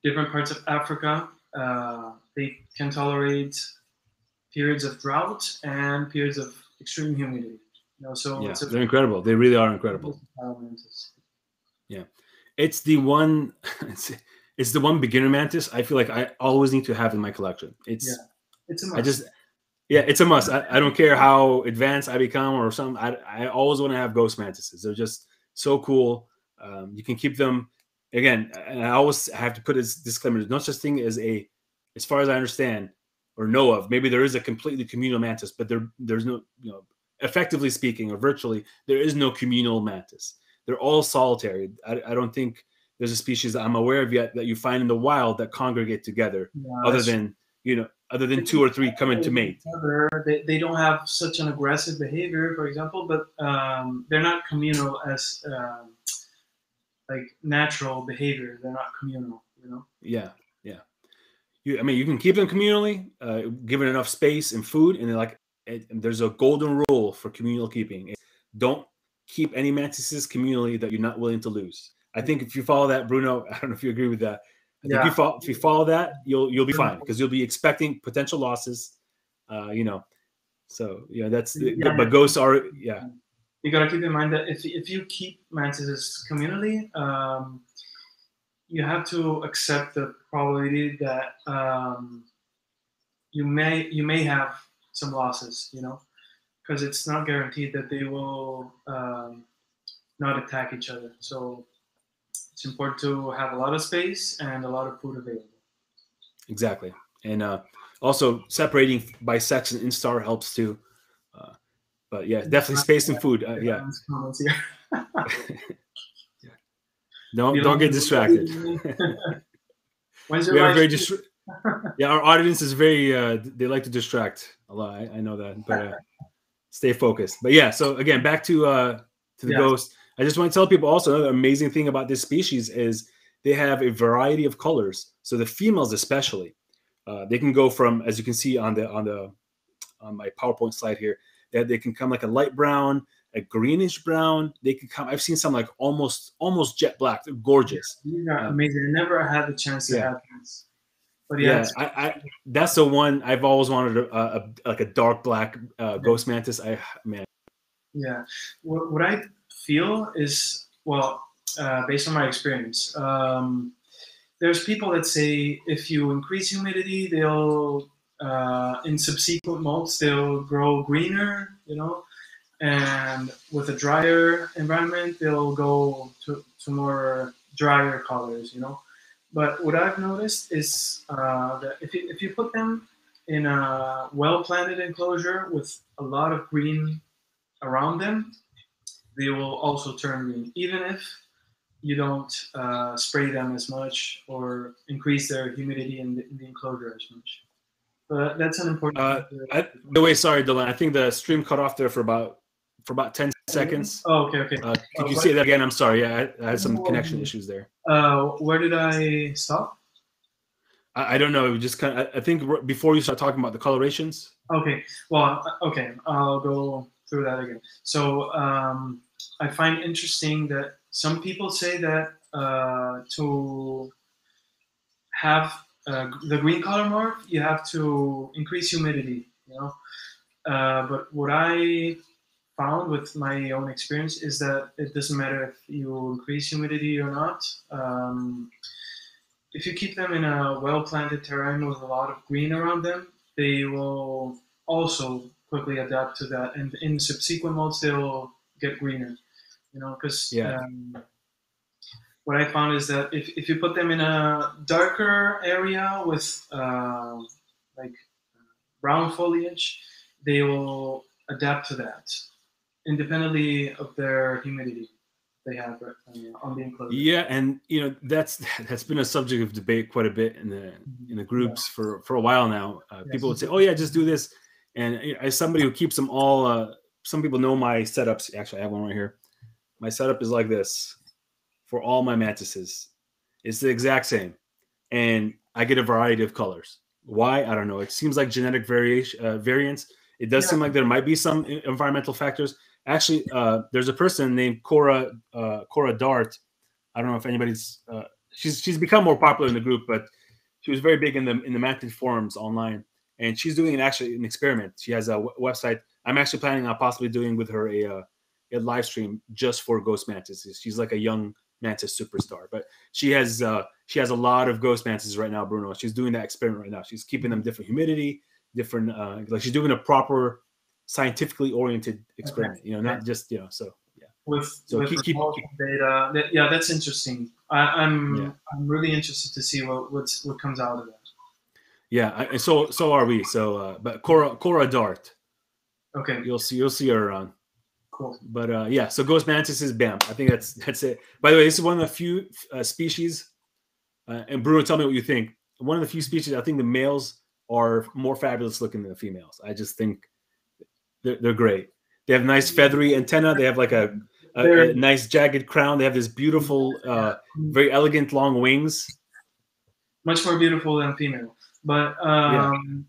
different parts of Africa, uh, they can tolerate periods of drought and periods of extreme humidity. You know, so Yeah, it's a they're incredible. They really are incredible. mantis. It's the one. It's, it's the one beginner mantis. I feel like I always need to have in my collection. It's Yeah. It's a must. I just yeah, it's a must. I, I don't care how advanced I become or something. I, I always want to have ghost mantises. They're just so cool. Um, you can keep them again, and I always have to put this disclaimer: there's no such thing as a, as far as I understand or know of. Maybe there is a completely communal mantis, but there there's no you know, effectively speaking or virtually, there is no communal mantis. They're all solitary. I, I don't think there's a species that I'm aware of yet that you find in the wild that congregate together, other than you know, other than two or three coming to mate. They, they don't have such an aggressive behavior, for example, but um, they're not communal as um, like natural behavior. They're not communal, you know. Yeah, yeah. You, I mean, you can keep them communally, uh, given enough space and food, and they're like, it, and there's a golden rule for communal keeping: It's don't keep any mantises communally that you're not willing to lose. I think if you follow that, Bruno, I don't know if you agree with that. I think Yeah. you follow, if you follow that, you'll you'll be fine because you'll be expecting potential losses. Uh, you know, so yeah, that's the, Yeah. but ghosts are yeah you gotta keep in mind that if, if you keep mantises communally, um, you have to accept the probability that um, you may you may have some losses, you know, because it's not guaranteed that they will um, not attack each other. So it's important to have a lot of space and a lot of food available. exactly, and uh, also separating by sex and instar helps too. Uh, but yeah, definitely space and food. Uh, yeah. Don't don't get distracted. When's we are very distra- yeah, our audience is very uh they like to distract a lot. I, I know that, but uh, stay focused. But yeah, so again, back to uh to the Yeah. ghost. I just want to tell people also another amazing thing about this species is they have a variety of colors. So the females especially, uh, they can go from as you can see on the on the on my PowerPoint slide here, that they can come like a light brown, a greenish brown. They can come. I've seen some like almost almost jet black. They're gorgeous. Are Uh, amazing. I never had the chance to yeah. have this. But yeah, Yeah, I, I that's the one I've always wanted a, a, a like a dark black uh, ghost mantis. I man, yeah. What, what I feel is, well, uh, based on my experience, um, there's people that say if you increase humidity, they'll, uh, in subsequent molts, they'll grow greener, you know, and with a drier environment, they'll go to, to more drier colors, you know. But what I've noticed is uh, that if you, if you put them in a well planted enclosure with a lot of green around them, they will also turn green, even if you don't uh, spray them as much or increase their humidity in the, in the enclosure as much. But that's an important. Uh. I, the way sorry, Dylan. I think the stream cut off there for about for about ten seconds. Oh, okay, okay. Uh, could you say that again? I'm sorry. Yeah, I, I had some connection issues there. Uh, where did I stop? I, I don't know. Just kind of. I, I think before you start talking about the colorations. Okay, well, uh, okay, I'll go through that again. So um, I find interesting that some people say that uh, to have uh, the green color morph, you have to increase humidity, you know. Uh, but what I found with my own experience is that it doesn't matter if you increase humidity or not. Um, if you keep them in a well-planted terrain with a lot of green around them, they will also quickly adapt to that, and in subsequent molts they will get greener. You know, because Yeah. um, what I found is that if, if you put them in a darker area with uh, like brown foliage, they will adapt to that independently of their humidity. they have uh, on the enclosure. Yeah, and you know that's that's been a subject of debate quite a bit in the Mm-hmm. in the groups for for a while now. Uh, people would say, "Oh yeah, just do this," and as somebody who keeps them all, uh, some people know my setups. Actually, I have one right here. My setup is like this for all my mantises. It's the exact same, and I get a variety of colors. Why? I don't know. It seems like genetic variation uh, variance. It does Yeah. seem like there might be some e- environmental factors. Actually, uh, there's a person named Cora uh, Cora Dart. I don't know if anybody's. Uh, she's she's become more popular in the group, but she was very big in the in the mantid forums online, and she's doing an actually an experiment. She has a w- website. I'm actually planning on possibly doing with her a uh, a live stream just for ghost mantises. She's like a young mantis superstar, but she has uh, she has a lot of ghost mantises right now, Bruno. She's doing that experiment right now. She's keeping them different humidity, different uh, like she's doing a proper scientifically oriented experiment. You know, not just you know. So yeah, with So with keep- keep- data. That, yeah, that's interesting. I, I'm Yeah. I'm really interested to see what what's, what comes out of that. yeah. I, so so are we. So uh, but Cora Cora Dart, Okay, you'll see you'll see her around. cool. But uh, yeah, so ghost mantis is bam. I think that's that's it. By the way, this is one of the few uh, species. Uh, and Bruno, tell me what you think. One of the few species I think the males are more fabulous looking than the females. I just think they're, they're great. They have nice feathery antenna. They have like a, a, a nice jagged crown. They have this beautiful, uh, very elegant long wings. Much more beautiful than female. But um,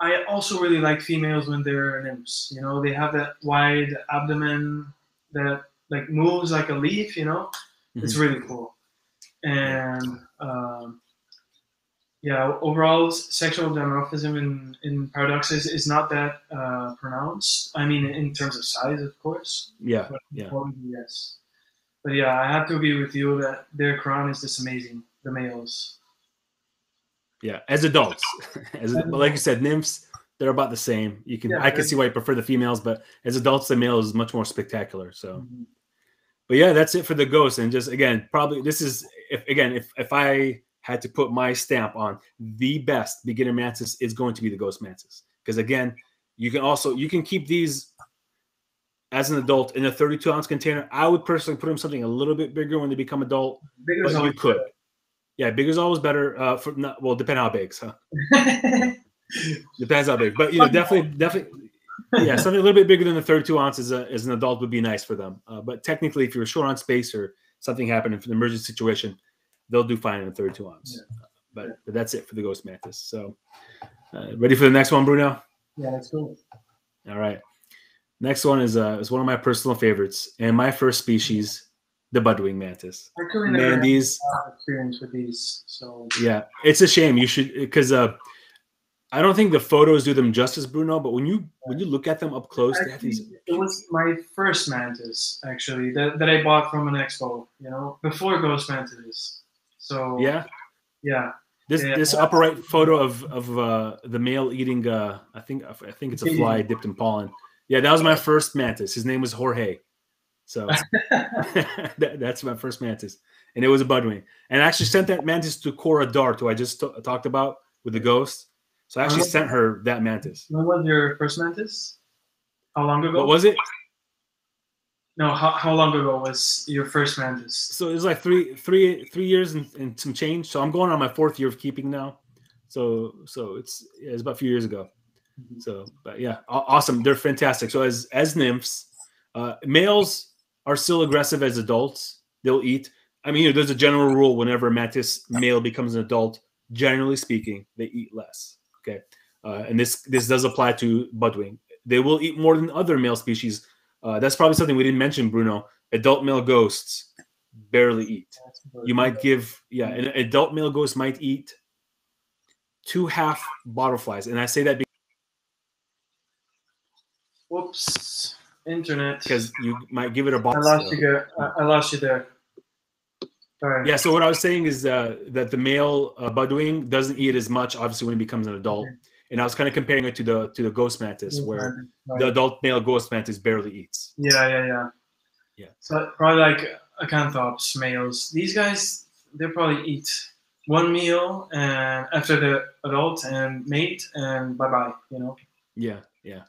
I also really like females when they're nymphs. You know, they have that wide abdomen that like moves like a leaf. You know, it's Mm-hmm. really cool. And um, yeah, overall sexual dimorphism in in paradoxes is not that uh, pronounced. I mean, in terms of size, of course. Yeah, But yeah. yes. But yeah, I have to agree with you that their crown is just amazing. The males. Yeah, as adults, as but like you said, nymphs they're about the same. You can Yeah, I can see why you prefer the females, but as adults, the male is much more spectacular. So, Mhm. but yeah, that's it for the ghost. And just again, probably this is if again if if I had to put my stamp on the best beginner mantis is going to be the ghost mantis because again, you can also you can keep these as an adult in a 32 ounce container. I would personally put them something a little bit bigger when they become adult, Bigger but you could. Yeah, bigger is always better. Uh, for not well, depending how big. Better. Depends how big, but you know, definitely, definitely, yeah, something a little bit bigger than the 32 ounces uh, as an adult would be nice for them. Uh, but technically, if you're short on space or something happened in an emergency situation, they'll do fine in a 32 ounce. Uh, but, but that's it for the ghost mantis. So, uh, ready for the next one, Bruno? yeah, that's cool. All right. Next one is uh, is one of my personal favorites and my first species, the budwing mantis. I actually never Man, had these a lot of experience with these, so Yeah, it's a shame. You should because uh, I don't think the photos do them justice, Bruno. But when you when you look at them up close, Actually, these. it was my first mantis actually that, that I bought from an expo. You know, before Ghost Mantis. So Yeah, yeah, this Yeah. this upper right photo of of uh, the male eating. Uh, I think I think it's a fly dipped in pollen. Yeah, that was my first mantis. His name was Jorge. So that, that's my first mantis, and it was a budwing. And I actually sent that mantis to Cora Dart, who I just t- talked about with the ghost. So I actually Uh-huh. sent her that mantis. when was your first mantis? How long ago? What was it? No, how, how long ago was your first mantis? so it was like three three three years and, and some change. So i'm going on my fourth year of keeping now. So so it's yeah, it's about a few years ago. Mhm. so but yeah awesome. They're fantastic. So as as nymphs uh males are still aggressive as adults. They'll eat. I mean you know, there's a general rule. Whenever a mantis male becomes an adult generally speaking they eat less. Okay. Uh, and this this does apply to budwing. They will eat more than other male species uh, that's probably something we didn't mention bruno adult male ghosts barely eat you might give yeah an adult male ghost might eat two half butterflies and i say that because. Whoops, internet. because you might give it a I box lost you there. I, I lost you there. Sorry. yeah so what i was saying is uh, that the male uh, budwing doesn't eat as much obviously when he becomes an adult Okay. And i was kind of comparing it to the to the ghost mantis where Right. the adult male ghost mantis barely eats Yeah, yeah, yeah. Yeah. So probably like acanthops males. These guys, they probably eat one meal and after the adult and mate and bye bye. You know. yeah yeah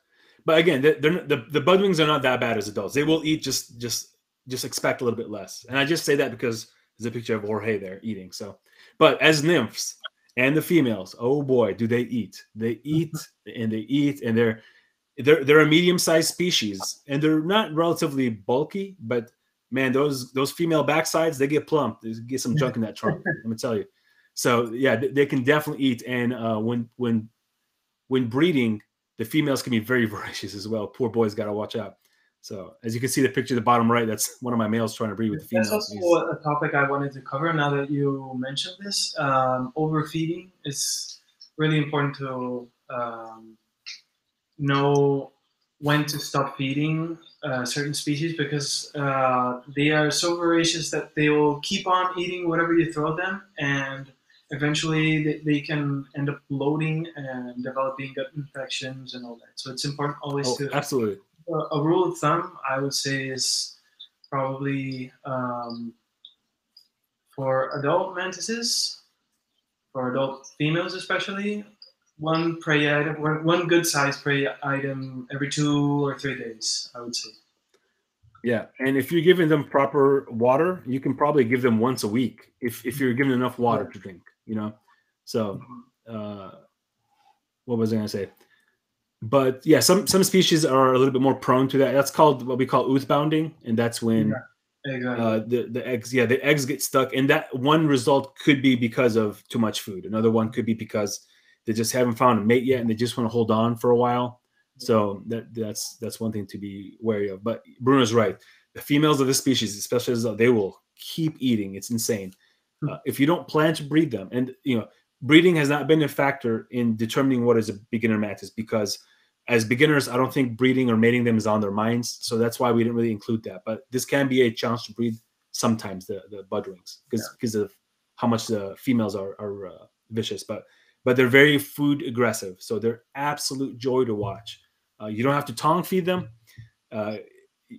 but again they're, they're, the, the budwings are not that bad as adults they will eat just just just expect a little bit less. And I just say that because there's a picture of Jorge there eating. So, but as nymphs and the females, oh boy, do they eat? They eat and they eat, and they're they're they're a medium-sized species, and they're not relatively bulky, but man, those those female backsides they get plump. They get some junk in that trunk. let me tell you. So yeah, they, they can definitely eat, and uh, when when when breeding, the females can be very voracious as well. Poor boys got to watch out. So as you can see the picture, the bottom right, that's one of my males trying to breed with the females. That's also a topic I wanted to cover. Now that you mentioned this, um, overfeeding is really important to um, know when to stop feeding uh, certain species because uh, they are so voracious that they will keep on eating whatever you throw them and eventually they, they can end up bloating and developing gut infections and all that so it's important always oh, to absolutely a rule of thumb I would say is probably um, for adult mantises, for adult females especially, one prey item, one, good size prey item every two or three days, I would say. Yeah, and if you're giving them proper water, you can probably give them once a week if if you're giving enough water to drink. You know, so mm-hmm. uh, what was I going to say? But yeah, some some species are a little bit more prone to that. That's called what we call ooth bounding, and that's when yeah, exactly. uh, the the eggs yeah the eggs get stuck. And that one result could be because of too much food. Another one could be because they just haven't found a mate yet, and they just want to hold on for a while. So that that's that's one thing to be wary of. But Bruno's right. The females of this species, especially as they will keep eating. It's insane. Hmm. Uh, if you don't plan to breed them, and you know, breeding has not been a factor in determining what is a beginner mantis because as beginners, I don't think breeding or mating them is on their minds. So that's why we didn't really include that. But this can be a challenge to breed sometimes the the budwings because yeah. because of how much the females are are uh, vicious. But but they're very food aggressive, so they're absolute joy to watch. Uh, you don't have to tongue feed them. Uh,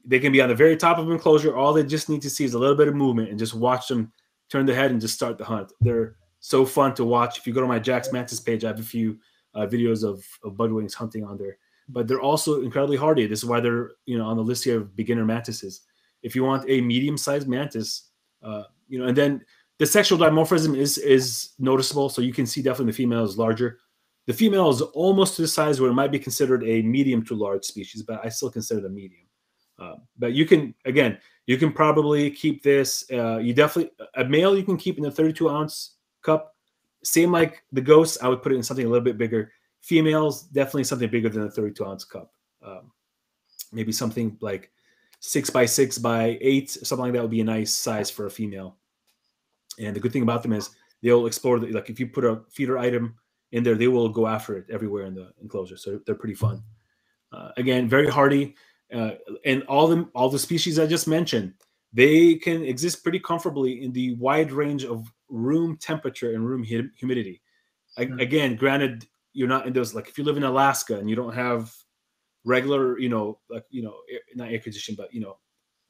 they can be on the very top of enclosure. All they just need to see is a little bit of movement and just watch them turn their head and just start the hunt. They're so fun to watch. If you go to my Jax Mantis page, I have a few uh, videos of, of budwings hunting on there. But they're also incredibly hardy. This is why they're you know on the list here of beginner mantises. If you want a medium-sized mantis, uh, you know, and then the sexual dimorphism is is noticeable. So you can see definitely the female is larger. The female is almost to the size where it might be considered a medium to large species, but I still consider them medium. Uh, but you can again, you can probably keep this. Uh, you definitely a male you can keep in a 32 ounce cup same like the ghosts, I would put it in something a little bit bigger. Females, definitely something bigger than a 32 ounce cup. Um, maybe something like six by six by eight, something like that would be a nice size for a female. And the good thing about them is they'll explore the, like if you put a feeder item in there, they will go after it everywhere in the enclosure. So they're pretty fun. Uh, again, very hardy. Uh, and all the all the species I just mentioned, they can exist pretty comfortably in the wide range of room temperature and room humidity. Mm-hmm. Again, granted, you're not in those like if you live in Alaska and you don't have regular, you know, like you know, not air conditioning, but you know,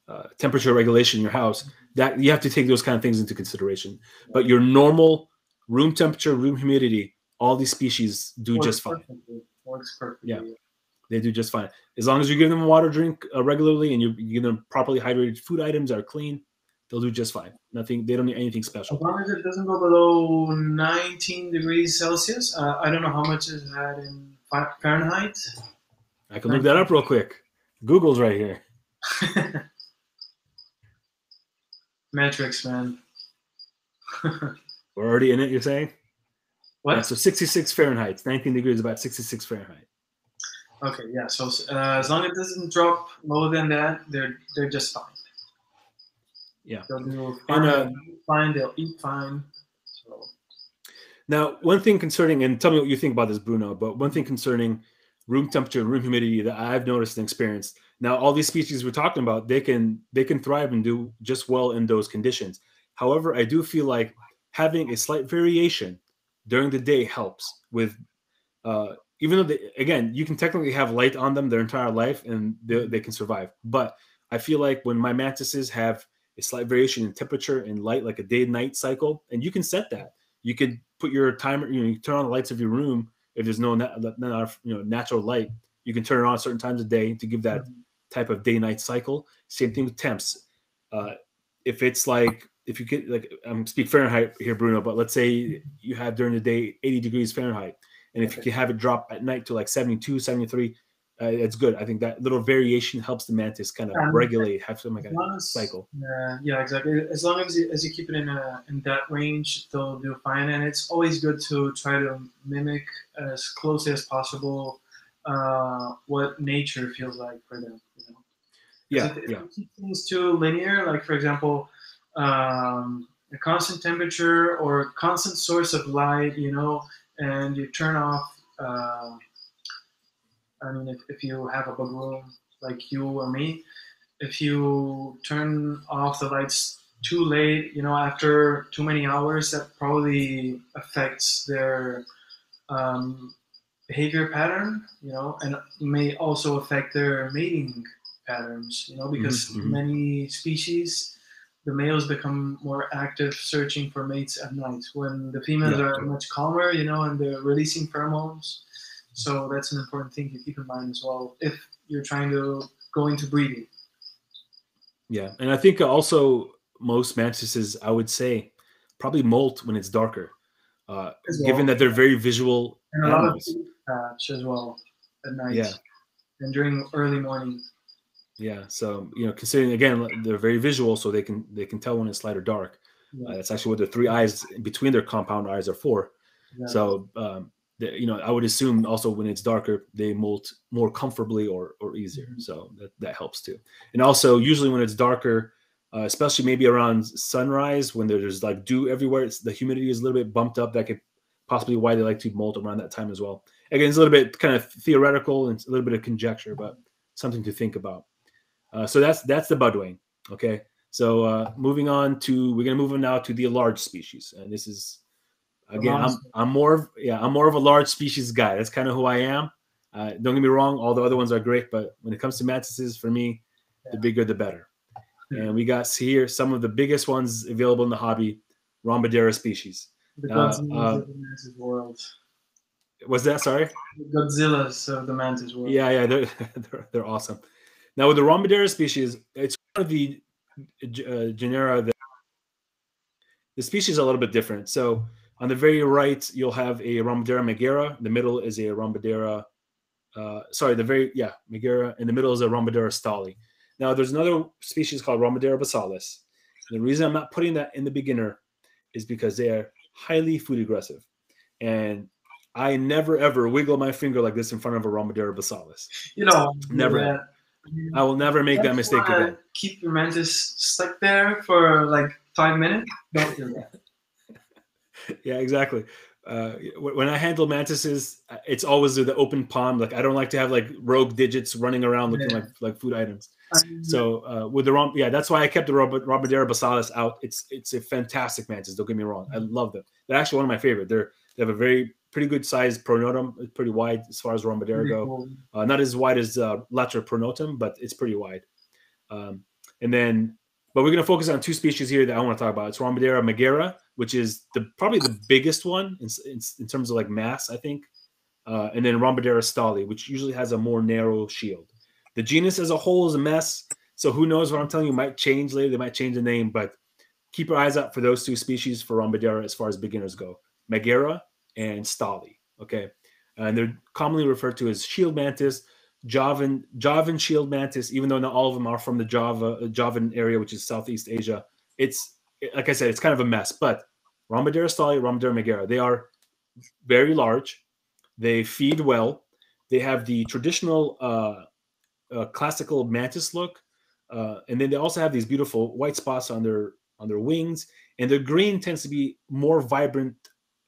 uh, temperature regulation in your house. Mm-hmm. That you have to take those kind of things into consideration. But your normal room temperature, room humidity, all these species do Works just fine. Perfectly. Works perfectly. Yeah they do just fine as long as you give them water drink uh, regularly and you, you give them properly hydrated food items are clean they'll do just fine. Nothing they don't need anything special. As long as it doesn't go below 19 degrees celsius uh, i don't know how much is that in fahrenheit. I can look that up real quick. Google's right here. Metrics man. We're already in it you're saying? What? Yeah, so 66 fahrenheit. 19 degrees about 66 fahrenheit. Okay, yeah. So uh, as long as it doesn't drop lower than that, they're they're just fine. Yeah. They'll do fine. And, uh, fine. They'll eat fine. So. Now, one thing concerning, and tell me what you think about this, Bruno. But one thing concerning room temperature, and room humidity that I've noticed and experienced. Now, all these species we're talking about, they can they can thrive and do just well in those conditions. However, I do feel like having a slight variation during the day helps with uh, even though they, again you can technically have light on them their entire life and they, they can survive but i feel like when my mantises have a slight variation in temperature and light like a day night cycle and you can set that. You could put your timer you know you turn on the lights of your room if there's no not, you know natural light you can turn it on certain times of day to give that mm-hmm. type of day night cycle. Same thing with temps. Uh, if it's like if you get like I'm speak Fahrenheit here, Bruno, but let's say you have during the day 80 degrees Fahrenheit, and if you can have it drop at night to like 72, 73, uh, it's good. I think that little variation helps the mantis kind of um, regulate, have some like a cycle. Yeah, yeah, exactly. As long as you, as you keep it in a in that range, they'll do fine. And it's always good to try to mimic as closely as possible uh, what nature feels like for them. You know? Yeah, if, yeah. If keep things too linear, like for example, um, a constant temperature or constant source of light, you know, and you turn off. Uh, I mean, if, if you have a bug room like you or me, if you turn off the lights too late, you know, after too many hours, that probably affects their um, behavior pattern, you know, and may also affect their mating patterns, you know, because mm-hmm. many species, the males become more active searching for mates at night when the females yeah. are much calmer, you know, and they're releasing pheromones. So that's an important thing to keep in mind as well if you're trying to go into breeding. Yeah, and I think also most mantises, I would say, probably molt when it's darker, uh, well. given that they're very visual and a animals. lot of patch as well at night. Yeah, and during early morning. Yeah, so you know, considering again they're very visual, so they can they can tell when it's light or dark. Yeah. Uh, that's actually what the three eyes between their compound eyes are for. Yeah. So um, you know, I would assume also when it's darker, they molt more comfortably or or easier. Mm-hmm. So that that helps too. And also, usually when it's darker, uh, especially maybe around sunrise when there's like dew everywhere, the humidity is a little bit bumped up. That could possibly why they like to molt around that time as well. Again, it's a little bit kind of theoretical and a little bit of conjecture, but something to think about. Uh, so that's that's the budwing. Okay. So uh, moving on to we're gonna move on now to the large species, and this is Again, I'm I'm more of yeah, I'm more of a large species guy. That's kind of who I am. Uh, don't get me wrong, all the other ones are great, but when it comes to mantises, for me, yeah. the bigger the better. Yeah. And we got here some of the biggest ones available in the hobby, Rhombodera species. The Godzillas uh, of the mantis world. Was that sorry? The Godzillas of the mantis world. Yeah, yeah, they're, they're, they're awesome. Now with the Rhombodera species, it's one of the uh, genera that the species is a little bit different. So on the very right, you'll have a Rhombodera megera. The middle is a Rhombodera, uh, sorry, the very, yeah, megera. In the middle is a Rhombodera Stahli. Now, there's another species called Rhombodera basalis. The reason I'm not putting that in the beginner is because they are highly food aggressive. And I never ever wiggle my finger like this in front of a Rhombodera basalis. You know, never. Yeah. I will never make that mistake again. Keep your mantis stuck there for like five minutes. Don't do that yeah, exactly. Uh, when I handle mantises, uh, it's always the open palm. Like I don't like to have like rogue digits running around looking yeah. like like food items. So uh, with the rom, yeah, that's why I kept the Robert Rhombodera basalis out. It's it's a fantastic mantis. Don't get me wrong, I love them. They're actually one of my favorite. They're they have a very pretty good sized pronotum. It's pretty wide as far as Rhombodera go. Cool. Uh, not as wide as uh, pronotum, but it's pretty wide. Um, and then, but we're gonna focus on two species here that I want to talk about. It's Rhombodera megera which is the probably the biggest one in, in, in terms of like mass, I think. Uh, and then Rhombodera stahli, which usually has a more narrow shield. The genus as a whole is a mess. So who knows what I'm telling you might change later. They might change the name, but keep your eyes out for those two species for Rhombodera as far as beginners go. Megera and stahli. Okay. And they're commonly referred to as shield mantis, Javan, Javan shield mantis, even though not all of them are from the Java Javan area, which is Southeast Asia. It's like I said, it's kind of a mess. But Rhombodera stahli, Rhombodera megera, they are very large. They feed well. They have the traditional uh, uh, classical mantis look, uh, and then they also have these beautiful white spots on their on their wings. And the green tends to be more vibrant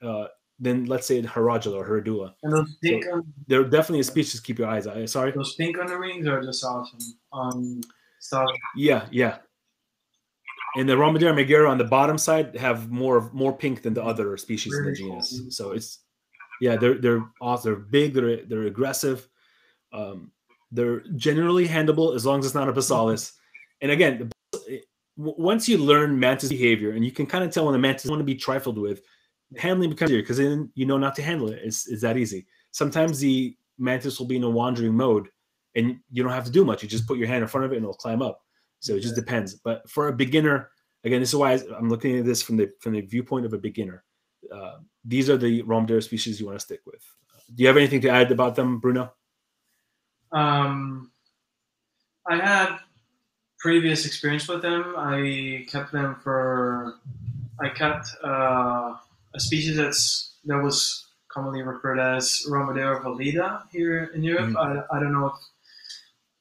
uh, than, let's say, Herodula or Herodula. And those pink, so on, they're definitely a species to keep your eyes on. Sorry, those pink on the wings are just awesome. Um, so yeah, yeah, and the megera on the bottom side have more more pink than the other species in the genus. So it's yeah, they're they're awesome. They're big. They're they're aggressive. Um, they're generally handleable as long as it's not a basalis. And again, once you learn mantis behavior and you can kind of tell when the mantis want to be trifled with, handling becomes easier because then you know not to handle it. It's, it's that easy. Sometimes the mantis will be in a wandering mode and you don't have to do much. You just put your hand in front of it and it'll climb up. So it just depends. But for a beginner, again, this is why I'm looking at this from the from the viewpoint of a beginner. Uh, these are the Rhombodera species you want to stick with. Do you have anything to add about them, Bruno? Um, I had previous experience with them. I kept them for. I kept uh, a species that's that was commonly referred as Rhombodera valida here in Europe. Mhm. I, I don't know if,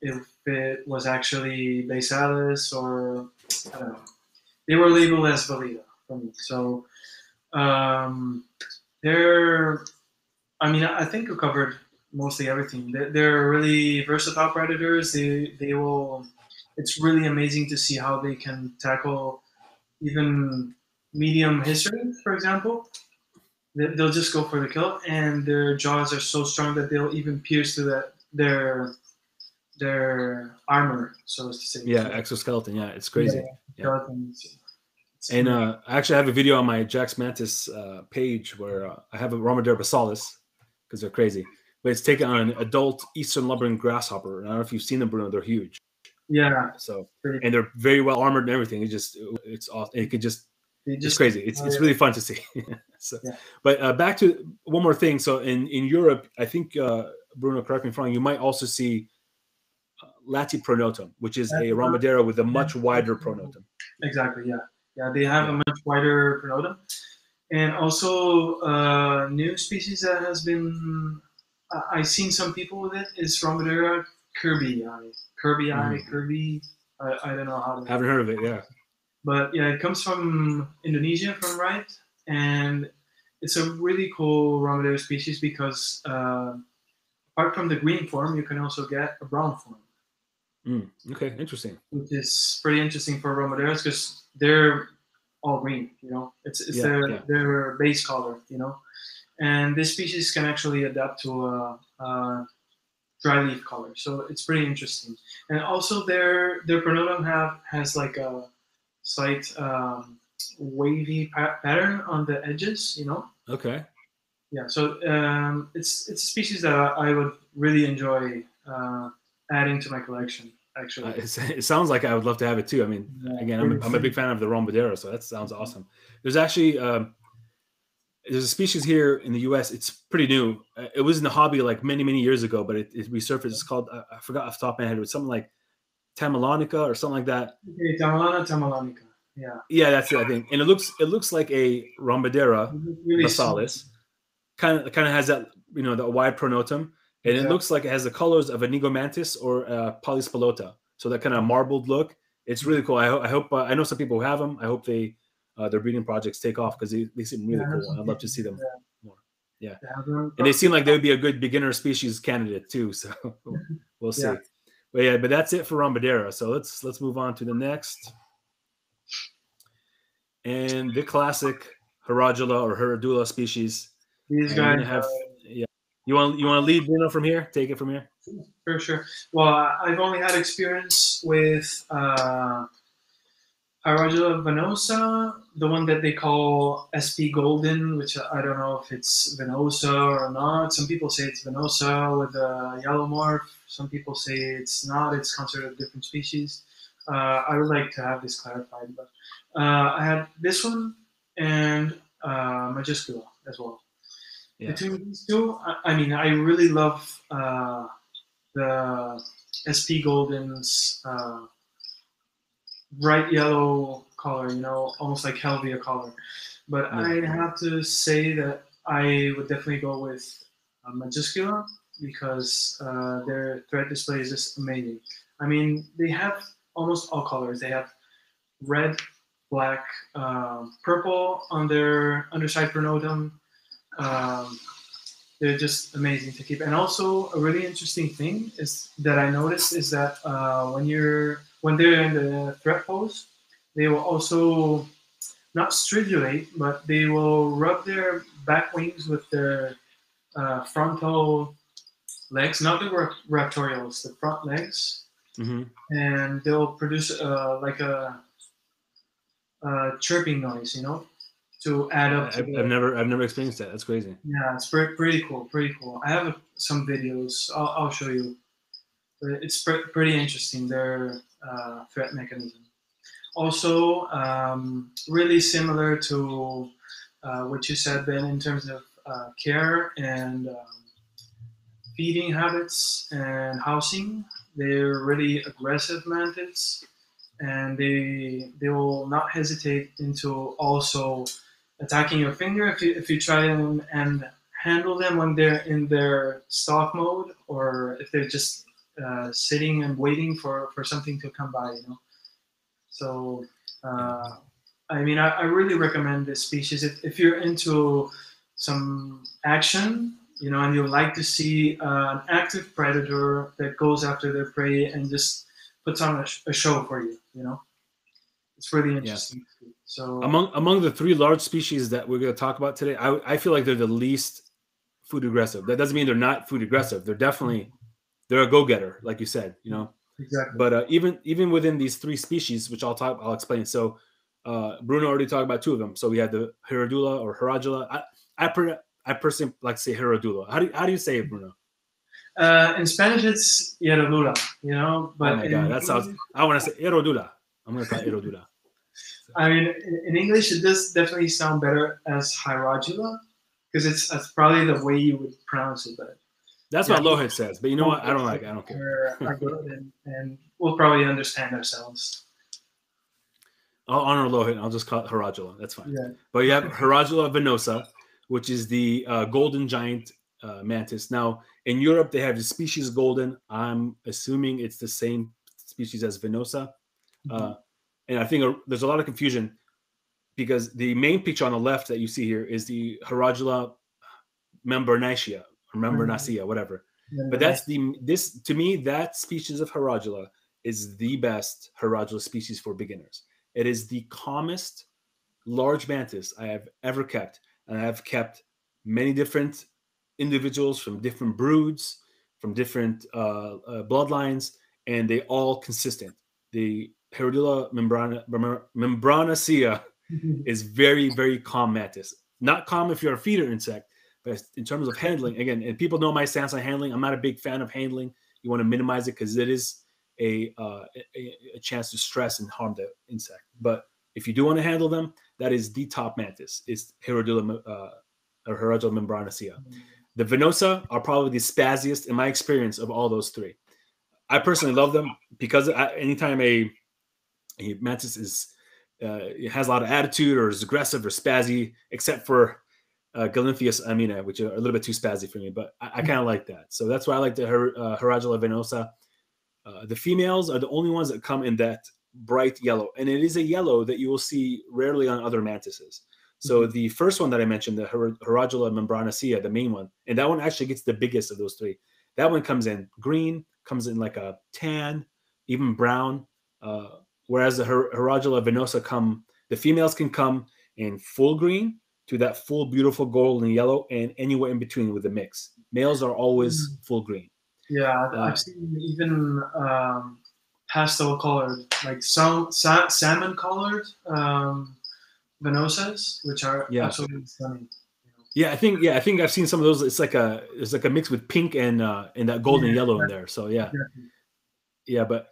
if it was actually Basalis or I don't know. They were labeled as valida for me. So um, they're. I mean, I think we covered mostly everything. They're, they're really versatile predators. They they will. It's really amazing to see how they can tackle even medium history, for example. They- They'll just go for the kill, and their jaws are so strong that they'll even pierce through that their their armor, so to say. Yeah, exoskeleton. Yeah, it's crazy. yeah. Skeletons. It's- And uh, I actually have a video on my Jax Mantis uh, page where uh, I have a Rhombodera basalis because they're crazy. But it's taken on an adult eastern lubber grasshopper. And I don't know if you've seen them, Bruno. They're huge. yeah, So and they're very well armored and everything. It just it's awesome. It could just they it's just crazy. It's, it's really fun to see. so, Yeah. but uh, back to one more thing. So in in Europe, I think uh, Bruno, correct me if I'm wrong. You might also see uh, latipronotum, which is a. Rhombodera with a much wider pronotum. Exactly. Yeah. Yeah. They have Yeah. a much wider pronotum, and also uh, new species that has been. I I've seen some people with it is Rhombodera kirbyi, kirby eye, Mm. kirby. I, I don't know how to. Haven't heard of it. Yeah. But yeah, it comes from Indonesia, from right, and it's a really cool Rhombodera species because uh, apart from the green form, you can also get a brown form. Mm, okay. Interesting. which is pretty interesting for Rhomboderas because they're all green. You know, it's it's Yeah, their yeah. their base color. You know, and this species can actually adapt to a, a dry leaf color, so it's pretty interesting. And also, their their pronotum have has like a slight um, wavy pa- pattern on the edges. You know, Okay. yeah. So um, it's it's a species that I, I would really enjoy uh, adding to my collection. Actually, Uh, it sounds like I would love to have it too. I mean, Yeah, again, I'm I'm a big fan of the Rhombodera, so that sounds awesome. There's actually um, there's a species here in the U.S. It's pretty new. Uh, It was in the hobby like many many years ago, but it, it resurfaced. It's called I forgot off the top of my head. It was something like Tamolanica or something like that. Okay, Tamolana Tamolanica. Yeah. Yeah, that's it. I think, and it looks it looks like a Rhombodera Really basalis. Kind of kind of has that you know the wide pronotum, and it Yeah. looks like it has the colors of a nigomantis or a polyspilota. So that kind of marbled look. It's really cool. I, ho- I hope uh, I know some people who have them. I hope they uh, their breeding projects take off because they, they seem really Yeah, cool. I'd love to see them, They have them- and they seem like they would be a good beginner species candidate too. So we'll see. Yeah. But yeah, but that's it for Rhombodera. So let's let's move on to the next, and the classic Herradula or Herradula species. These guys have yeah. You want you want to lead Bruno from here? Take it from here. for sure. Well, I've only had experience with uh, Hierodula venosa, the one that they call SP Golden, which I don't know if it's venosa or not. Some people say it's venosa with a yellow morph. Some people say it's not. It's considered a different species. Uh, I would like to have this clarified, but uh, I had this one and uh, Majuscula as well. Yeah. Between these two, I, I mean, I really love uh, the SP Golden's uh, bright yellow color, you know, almost like Helvia color. But Yeah. I'd have to say that I would definitely go with uh, Majuscula because uh, their thread display is just amazing. I mean, they have almost all colors. They have red, black, um, purple on their underside pronotum. Um, they're just amazing to keep. And also, a really interesting thing is that I noticed is that uh, when you're when they're in the threat pose, they will also not stridulate, but they will rub their back wings with their uh, frontal legs, not the rap- raptorials, the front legs, hmm and they'll produce uh, like a, a chirping noise, you know, to add up. to I've, the- I've never I've never experienced that. That's crazy. yeah, it's pretty, pretty cool. Pretty cool. I have some videos. I'll, I'll show you. It's pre- pretty interesting. They're uh, threat mechanism. Also, um, really similar to uh, what you said, Ben, in terms of uh, care and um, feeding habits and housing. They're really aggressive mantids, and they they will not hesitate into also attacking your finger if you if you try and, and handle them when they're in their stalk mode or if they're just uh, sitting and waiting for for something to come by. You know, so. Uh, I mean, I, I, really recommend this species if, if you're into some action, you know, and you like to see uh, an active predator that goes after their prey and just puts on a, a show for you. You know, it's really interesting. Yeah. So among among the three large species that we're going to talk about today, I, I feel like they're the least food aggressive. That doesn't mean they're not food aggressive. They're definitely they're a go getter, like you said. You know, exactly. But uh, even even within these three species, which I'll talk, I'll explain. So uh, Bruno already talked about two of them. So we had the Herodula or Herodula. I I, per, I personally like to say Herodula. How do you, how do you say it, Bruno? Uh, in Spanish, it's Herodula. You know, but oh my god, that sounds. I want to say Herodula. I'm gonna call it Herodula. I mean, in English, it does definitely sound better as Hierodula because it's that's probably the way you would pronounce it. But that's yeah. what Lohed says. But you know what? I don't like. It. I don't care. and, and we'll probably understand ourselves. I'll honor Lohed. I'll just call it Herodula. That's fine. Yeah. But you have Herodula venosa, which is the uh, golden giant uh, mantis. Now, in Europe, they have the species golden. I'm assuming it's the same species as venosa. Mm-hmm. Uh, and I think there's a lot of confusion because the main picture on the left that you see here is the Harajula membranaceae or membranaceae, mm-hmm. whatever. But that's the this to me that species of Harajula is the best Harajula species for beginners. It is the calmest large mantis I have ever kept. And I have kept many different individuals from different broods, from different uh, uh, bloodlines, and they all consistent. The Herodula membrana, membranacea is very, very calm mantis. Not calm if you're a feeder insect, but in terms of handling, again, and people know my stance on handling. I'm not a big fan of handling. You want to minimize it because it is a, uh, a, a chance to stress and harm the insect. But if you do want to handle them, that is the top mantis. It's Herodula uh, or Herodula membranacea. The Venosa are probably the spazziest in my experience of all those three. I personally love them because I, anytime a, a mantis is uh, has a lot of attitude or is aggressive or spazzy, except for uh, Galinthias amoena, which are a little bit too spazzy for me, but I, I kind of like that. So that's why I like the Her, uh, Herodula venosa. Uh, the females are the only ones that come in that bright yellow, and it is a yellow that you will see rarely on other mantises. So mm-hmm. the first one that I mentioned, the Her- Herodula membranacea, the main one, and that one actually gets the biggest of those three. That one comes in green, comes in like a tan, even brown. Uh, whereas the Her- Herodula venosa come, the females can come in full green to that full beautiful golden yellow, and anywhere in between with the mix. Males are always mm-hmm. full green. Yeah, I've uh, seen even um, pastel colored, like some sa- salmon colored um, venosas, which are yeah. absolutely stunning. Yeah, I think yeah, I think I've seen some of those. It's like a it's like a mix with pink and uh and that golden yeah, yellow in there. So yeah. Yeah, but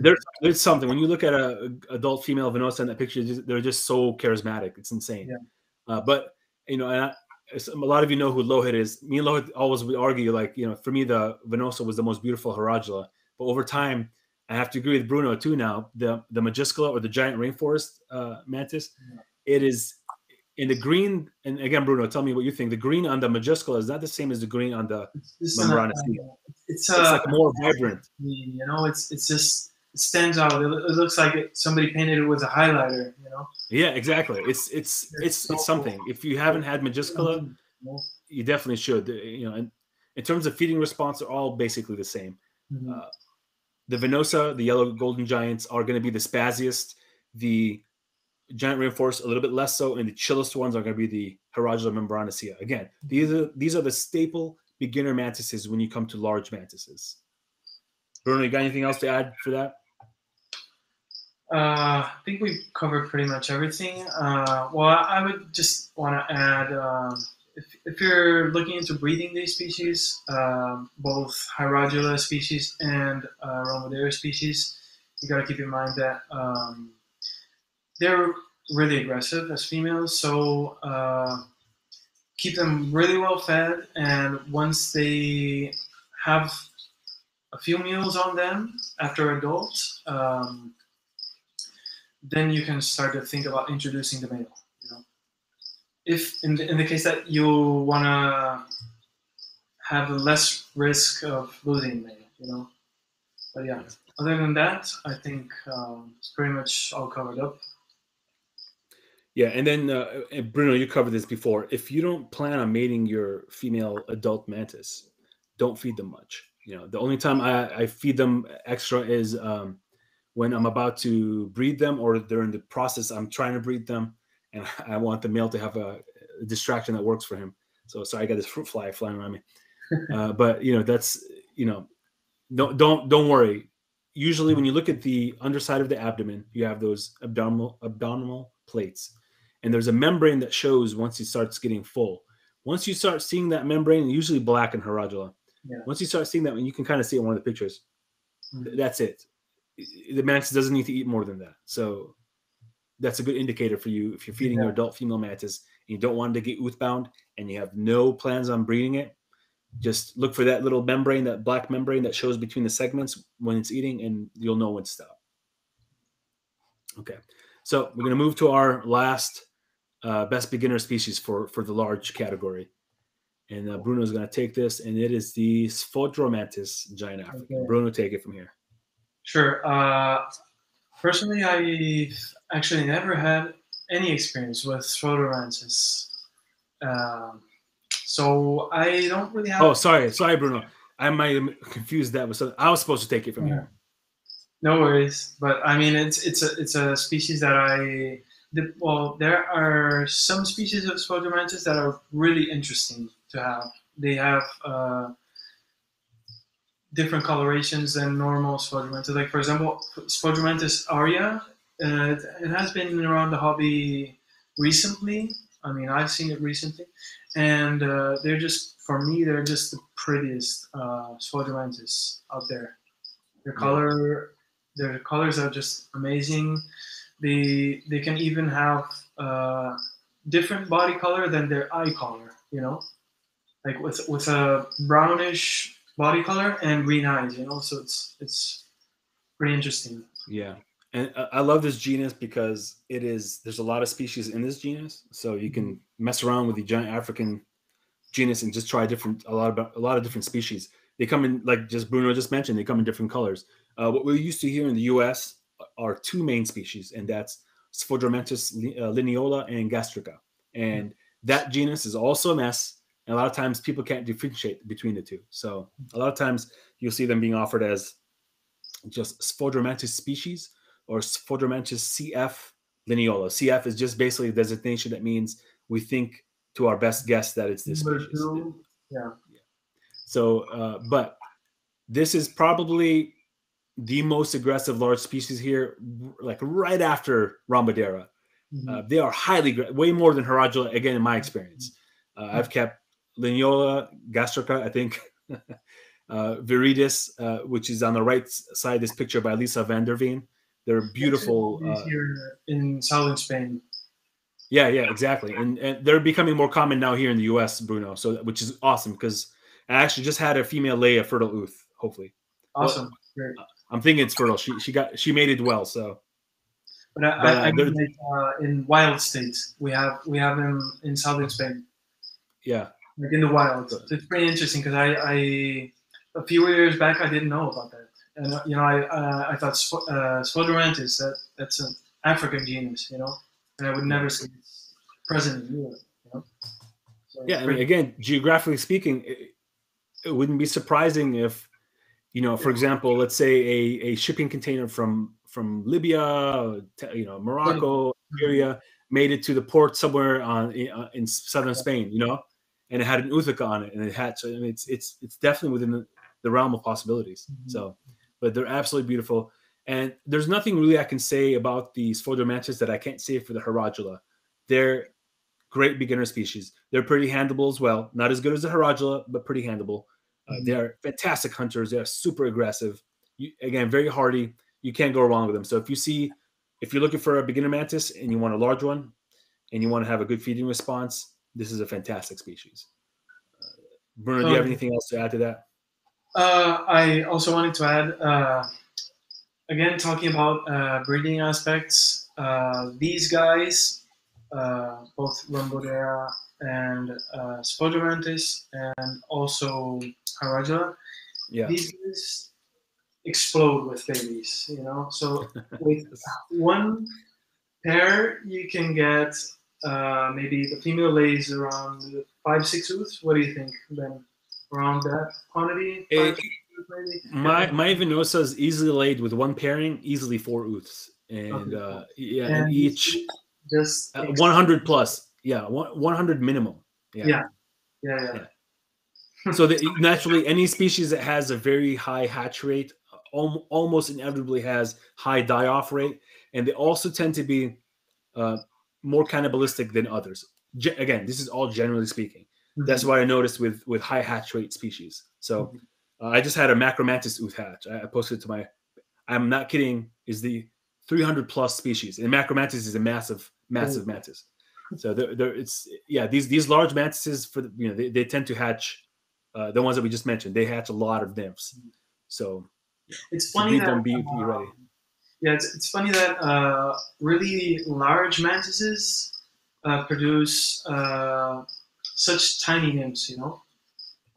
there's there's something when you look at a, a adult female venosa in that picture, they're just so charismatic. It's insane. Yeah. Uh, but you know, and I, a lot of you know who Lohed is. Me and Lohed always would argue, like you know, for me the Venosa was the most beautiful Herodula. But over time, I have to agree with Bruno too. Now the the Majuscula or the giant rainforest uh, mantis, yeah. it is in the green. And again, Bruno, tell me what you think. The green on the Majuscula is not the same as the green on the it's, uh, it's, uh, it's like more vibrant. You know, it's it's just it stands out. It, it looks like it, somebody painted it with a highlighter. You know. Yeah, exactly. It's it's it's it's, so it's something. Cool. If you haven't had Majuscula, you definitely should. You know, and in terms of feeding response, they're all basically the same. Mm-hmm. Uh, the Venosa, the yellow golden giants, are going to be the spazziest. The giant rainforest a little bit less so, and the chillest ones are going to be the Hierodula membranacea. Again, these are these are the staple beginner mantises when you come to large mantises. Bruno, you got anything else to add for that? Uh, I think we've covered pretty much everything. Uh, well, I would just want to add um, if, if you're looking into breeding these species, um, both Hierodula species and uh, species, you got to keep in mind that um, they're really aggressive as females. So uh, keep them really well fed, and once they have a few meals on them after adults, um, then you can start to think about introducing the male. You know, if in the, in the case that you want to have less risk of losing male, you know. But yeah, other than that, I think um, it's pretty much all covered up. Yeah, and then uh, Bruno, you covered this before. If you don't plan on mating your female adult mantis, don't feed them much. You know, the only time I, I feed them extra is um, when I'm about to breed them or during the process I'm trying to breed them, and I want the male to have a, a distraction that works for him. So sorry, I got this fruit fly flying around me. uh, but you know, that's you know, don't don't don't worry. Usually, when you look at the underside of the abdomen, you have those abdominal abdominal plates and there's a membrane that shows once he starts getting full. Once you start seeing that membrane, usually black in Hierodula. Yeah. Once you start seeing that, and you can kind of see it in one of the pictures, mm-hmm. that's it. The mantis doesn't need to eat more than that. So that's a good indicator for you if you're feeding yeah. your adult female mantis and you don't want it to get ooth bound and you have no plans on breeding it. Just look for that little membrane, that black membrane that shows between the segments when it's eating, and you'll know when to stop. Okay, so we're going to move to our last uh, best beginner species for for the large category. And uh, Bruno is going to take this, and it is the Sphodromantis giant African. Okay. Bruno, take it from here. Sure. Uh, personally, I've actually never had any experience with Sphodromantis. Um, so I don't really have. Oh, sorry, sorry, Bruno. I might have confused that with something. I was supposed to take it from yeah. here. No worries, but I mean it's it's a it's a species that I the, well, there are some species of Sphodromantis that are really interesting to have. They have uh, different colorations than normal Sphodromantis. Like for example, Sphodromantis aria. Uh, it has been around the hobby recently. I mean, I've seen it recently, and uh, they're just for me, they're just the prettiest uh, Sphodromantis out there. Their color, their colors are just amazing. They they can even have uh, different body color than their eye color. You know, like with with a brownish body color and green eyes. You know, so it's it's pretty interesting. Yeah. And I love this genus because it is there's a lot of species in this genus, so you can mess around with the giant African genus and just try different a lot of a lot of different species. They come in like just Bruno just mentioned. They come in different colors. Uh, what we're used to hear in the U.S are two main species, and that's Sphodromantis uh, lineola and gastrica. And that genus is also a mess. And a lot of times people can't differentiate between the two. So a lot of times you'll see them being offered as just Sphodromantis species or Sphodromantis CF lineola. CF is just basically a designation that means we think to our best guess that it's this species. Yeah. yeah. So, uh, but this is probably the most aggressive large species here, like right after Rhombodera. Mm-hmm. Uh, they are highly, way more than Hierodula, again, in my experience. Uh, I've kept Lineola, Gastrica, I think, uh, Viridis, uh, which is on the right side of this picture by Lisa van der Veen. They're beautiful. Uh, here in southern Spain. Yeah, yeah, exactly. And, and they're becoming more common now here in the US, Bruno. So, which is awesome because I actually just had a female lay a fertile ooth, hopefully. Awesome. Well, I'm thinking it's fertile. She she got she made it well. So, but I, but, uh, I mean, like, uh, in wild states, we have we have them in southern Spain. Yeah, like in the wild. So it's pretty interesting because I, I a few years back I didn't know about that, and uh, you know I uh, I thought Sp- uh, Sphodromantis that that's an African genus, you know, and I would never see it present in Europe. You know? So yeah, I mean, again, geographically speaking, it, it wouldn't be surprising if you know, for example, let's say a, a shipping container from from Libya, you know, Morocco, Syria, made it to the port somewhere on in, uh, in southern Spain, you know, and it had an ootheca on it, and it had so I mean, it's it's it's definitely within the, the realm of possibilities. Mm-hmm. So, but they're absolutely beautiful, and there's nothing really I can say about these Sphodromantis that I can't say for the Hierodula. They're great beginner species. They're pretty handleable as well. Not as good as the Hierodula, but pretty handleable. Uh, mm-hmm. they are fantastic hunters. They are super aggressive. You, again, very hardy. you can't go wrong with them. So if you see, if you're looking for a beginner mantis and you want a large one, and you want to have a good feeding response, this is a fantastic species. Uh, Bruno, do you have anything else to add to that? Uh, I also wanted to add, uh, again, talking about uh, breeding aspects. Uh, these guys, uh, both Rhombodera and uh, Sphodromantis, and also Hierodula, Yeah. these guys explode with babies. You know, so with one pair, you can get uh, maybe the female lays around five, six ooths. What do you think, Ben? Around that quantity? Eh, maybe? My my Venosa is easily laid with one pairing, easily four ooths, and Okay. uh, yeah, And and each just uh, 100 plus. Yeah, one, 100 minimum. Yeah. Yeah. Yeah, yeah. So the, naturally, any species that has a very high hatch rate al- almost inevitably has high die off rate, and they also tend to be uh, more cannibalistic than others. Ge- again, this is all generally speaking. That's what I noticed with with high hatch rate species. So uh, I just had a macromantis ooth hatch. I, I posted it to my. I'm not kidding. Is the 300 plus species, and macromantis is a massive, massive mantis. So there, there, it's yeah. These these large mantises for the, you know they, they tend to hatch. Uh, the ones that we just mentioned, they hatch a lot of nymphs. So It's funny that be, be uh, ready. Yeah, it's, it's funny that uh, really large mantises uh, produce uh, such tiny nymphs, you know.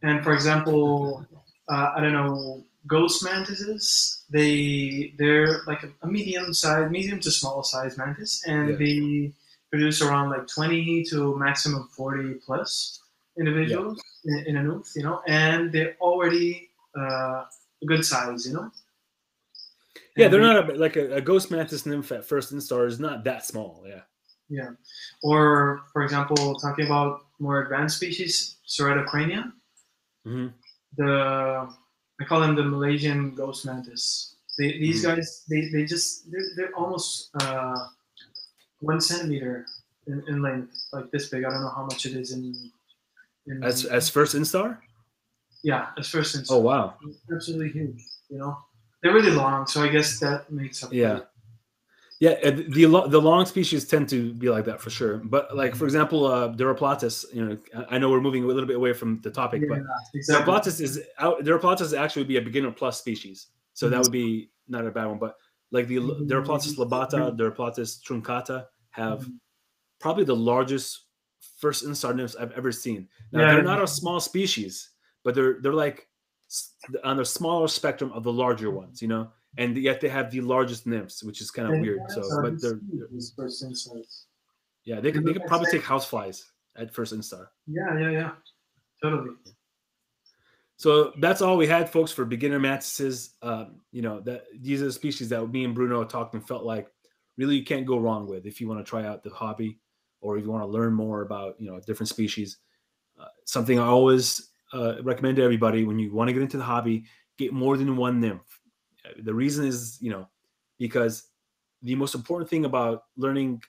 And for example, uh, I don't know, ghost mantises. They they're like a, medium size, medium to small size mantis, and Yeah. they produce around like twenty to maximum forty plus individuals in, in an you know. And they're already uh, a good size, you know. Yeah, And they're they- not a, like a, a ghost mantis nymph at first instar is not that small. Yeah. Yeah. Or, for example, talking about more advanced species, Ceratocrania. hmm The I call them the Malaysian ghost mantis. They, these Mhm. guys, they, they just they're, they're almost uh, one centimeter in, in length, like this big. I don't know how much it is in. As as first instar. yeah, as first instar. Oh wow. absolutely huge. You know, they're really long, so I guess that makes up. Yeah. Yeah, uh, the the long species tend to be like that for sure. But like for example, uh, Deroplatys, you know, I- know we're moving a little bit away from the topic, Yeah, but exactly. Deroplatys is out. Deroplatys actually would be a beginner plus species, so that would be not a bad one. But like the Mhm. Deroplatys lobata, Deroplatys truncata have Mhm. probably the largest first instar nymphs I've ever seen. Now Yeah. they're not a small species, but they're they're like on the smaller spectrum of the larger ones, you know. And yet they have the largest nymphs, which is kind of And weird. So, but they're species, these first yeah, they could they like could probably said- take houseflies at first instar. Yeah, yeah, yeah. Totally. So that's all we had, folks, for beginner mantises. Um, you know that these are the species that me and Bruno talked and felt like really you can't go wrong with if you want to try out the hobby or if you want to learn more about you know different species. Uh, something I always uh, recommend to everybody when you want to get into the hobby, get more than one nymph. Uh, The reason is you know because the most important thing about learning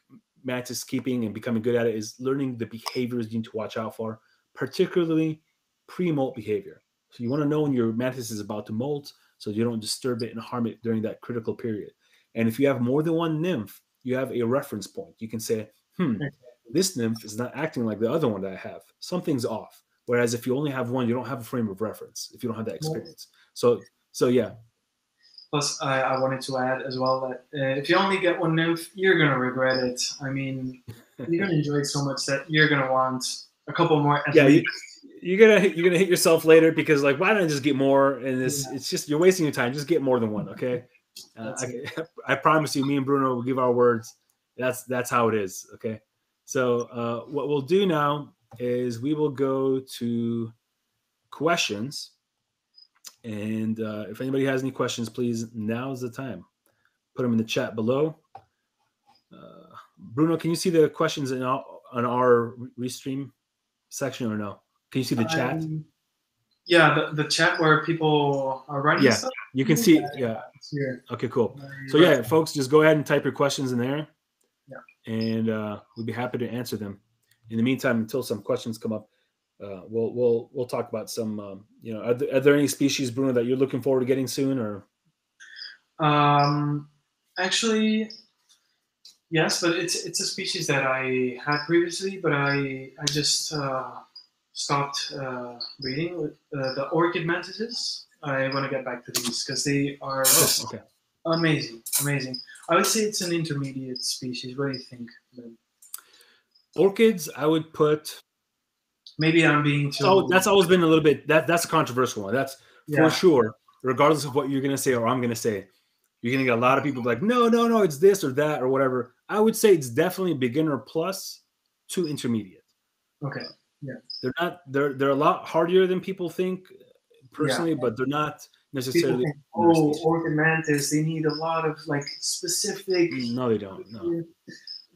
mantis keeping and becoming good at it is learning the behaviors you need to watch out for, particularly pre-molt behavior. So you want to know when your mantis is about to molt, so you don't disturb it and harm it during that critical period. And if you have more than one nymph, you have a reference point. You can say, "Hmm, this nymph is not acting like the other one that I have. Something's off." Whereas if you only have one, you don't have a frame of reference. If you don't have that experience, so so yeah, Plus, I, I wanted to add as well that uh, if you only get one nymph, you're gonna regret it. I mean, you're gonna enjoy it so much that you're gonna want a couple more. Yeah, you, you're gonna hit- you're gonna hit yourself later because like why don't I just get more? And it's it's just you're wasting your time. Just get more than one, okay? Uh, I, I promise you, me and Bruno will give our words. That's that's how it is, okay? So uh, what we'll do now is we will go to questions, and uh, if anybody has any questions, please now's the time. Put them in the chat below. Uh, Bruno, can you see the questions in our, on our restream section or no? Can you see the chat? Um, yeah, the, the chat where people are writing Yeah. stuff. You can see, yeah. Here. Okay, cool. So yeah, folks, just go ahead and type your questions in there. And uh, we'd be happy to answer them. In the meantime, until some questions come up, uh, we'll we'll we'll talk about some. Um, you know, are there, are there any species, Bruno, that you're looking forward to getting soon, or Um, actually, yes, but it's it's a species that I had previously, but I I just uh, stopped uh, breeding uh, the orchid mantises. I want to get back to these because they are just Oh, okay. amazing, amazing. I would say it's an intermediate species. What do you think? Ben? Orchids, I would put. Maybe I'm being too. Oh, that's always been a little bit. That that's a controversial one. That's yeah. for sure. Regardless of what you're gonna say or I'm gonna say, you're gonna get a lot of people like, no, no, no, it's this or that or whatever. I would say it's definitely beginner plus to intermediate. Okay. Yeah. They're not. They're they're a lot hardier than people think, personally, but they're not necessarily. think, oh, orchid mantis, they need a lot of like specific. No, they don't. No.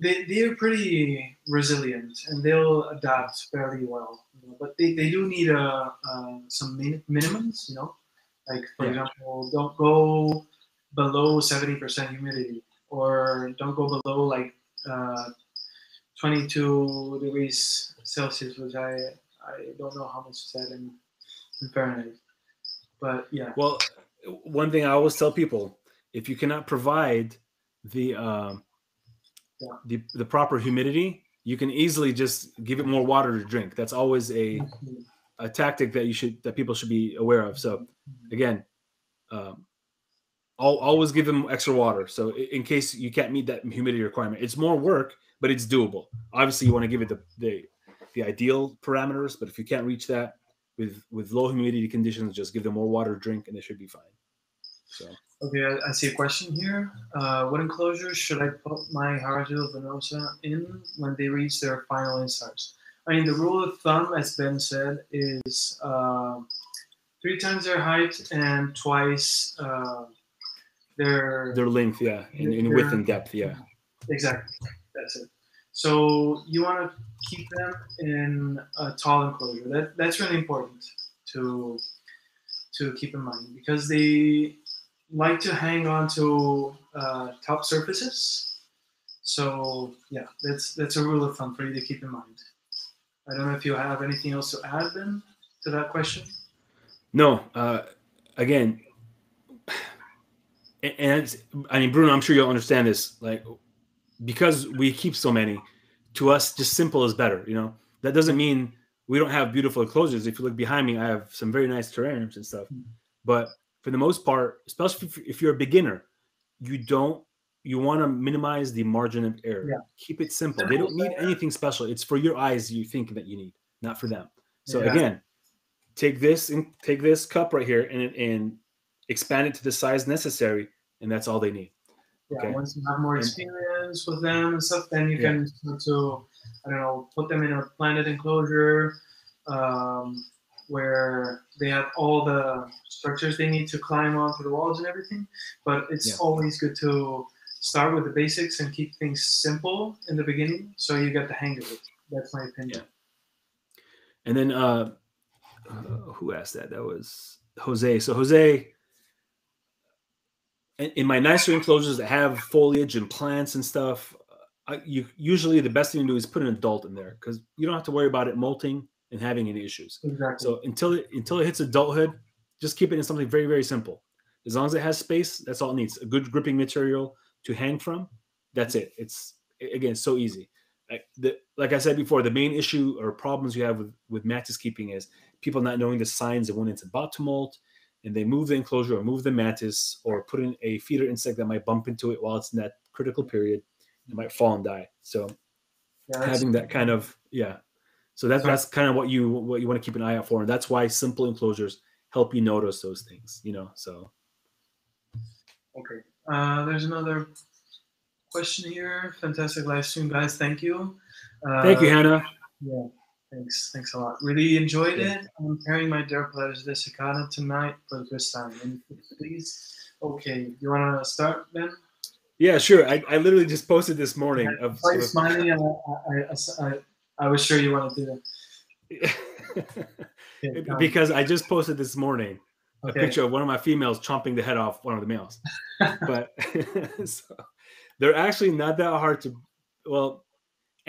They they're pretty resilient and they'll adapt fairly well. You know, but they, they do need uh, uh, some min- minimums. You know, like for Yeah. example, don't go below seventy percent humidity, or don't go below like uh, twenty two degrees Celsius, which I I don't know how much is that in, in Fahrenheit. But yeah. Well, one thing I always tell people: if you cannot provide the um, Yeah. the the proper humidity, you can easily just give it more water to drink. That's always a a tactic that you should that people should be aware of. So again, um, I'll always give them extra water. So in case you can't meet that humidity requirement, it's more work, but it's doable. Obviously, you want to give it the the, the ideal parameters, but if you can't reach that with with low humidity conditions, just give them more water to drink, and they should be fine. So Okay, I, I see a question here. Uh, what enclosures should I put my Hierodula venosa in when they reach their final instars? I mean, the rule of thumb, as Ben said, is uh, three times their height and twice uh, their their length, yeah, and, and width and depth, yeah. Exactly. That's it. So you want to keep them in a tall enclosure. That that's really important to to keep in mind because they like to hang on to uh, top surfaces. So yeah, that's that's a rule of thumb for you to keep in mind. I don't know if you have anything else to add, then to that question. No, uh, again, and and I mean, Bruno, I'm sure you'll understand this. Like, because we keep so many, to us, just simple is better. You know, that doesn't mean we don't have beautiful enclosures. If you look behind me, I have some very nice terrariums and stuff. Hmm. But for the most part, especially if, if you're a beginner, you don't you want to minimize the margin of error. Yeah. Keep it simple. They don't need anything special. It's for your eyes you think that you need, not for them. So Yeah. again, take this and take this cup right here and and expand it to the size necessary, and that's all they need. Yeah, Okay. once you have more experience with them and stuff, then you Yeah. can start to, I don't know, put them in a planted enclosure um, where they have all the structures they need to climb onto the walls and everything. But it's Yeah. always good to start with the basics and keep things simple in the beginning so you get the hang of it. That's my opinion. Yeah. And then uh, uh who asked that? That was Jose. So Jose, in, my nicer enclosures that have foliage and plants and stuff, I, you usually the best thing to do is put an adult in there because you don't have to worry about it molting and having any issues. Exactly. So until it until it hits adulthood, just keep it in something very very simple. As long as it has space, that's all it needs. A good gripping material to hang from. That's it. It's again so easy. Like, the, like I said before, the main issue or problems you have with with mantis keeping is people not knowing the signs of when it's about to molt, and they move the enclosure or move the mantis or put in a feeder insect that might bump into it while it's in that critical period. It might fall and die. So yeah, having that kind of yeah so that's that's kind of what you what you want to keep an eye out for and that's why simple enclosures help you notice those things you know so Okay. Uh, there's another question here. Fantastic live stream, guys. Thank you. Uh, thank you hannah Yeah, thanks. Thanks a lot. Really enjoyed Yeah. it. I'm carrying my Deroplatys Desiccata tonight for the first time. Please, okay, you want to start, Ben? yeah sure I, I literally just posted this morning of, Why of- smiling? I, I, I, I, I was sure you want to do that. Okay, because i just posted this morning a Okay. picture of one of my females chomping the head off one of the males but so, they're actually not that hard to well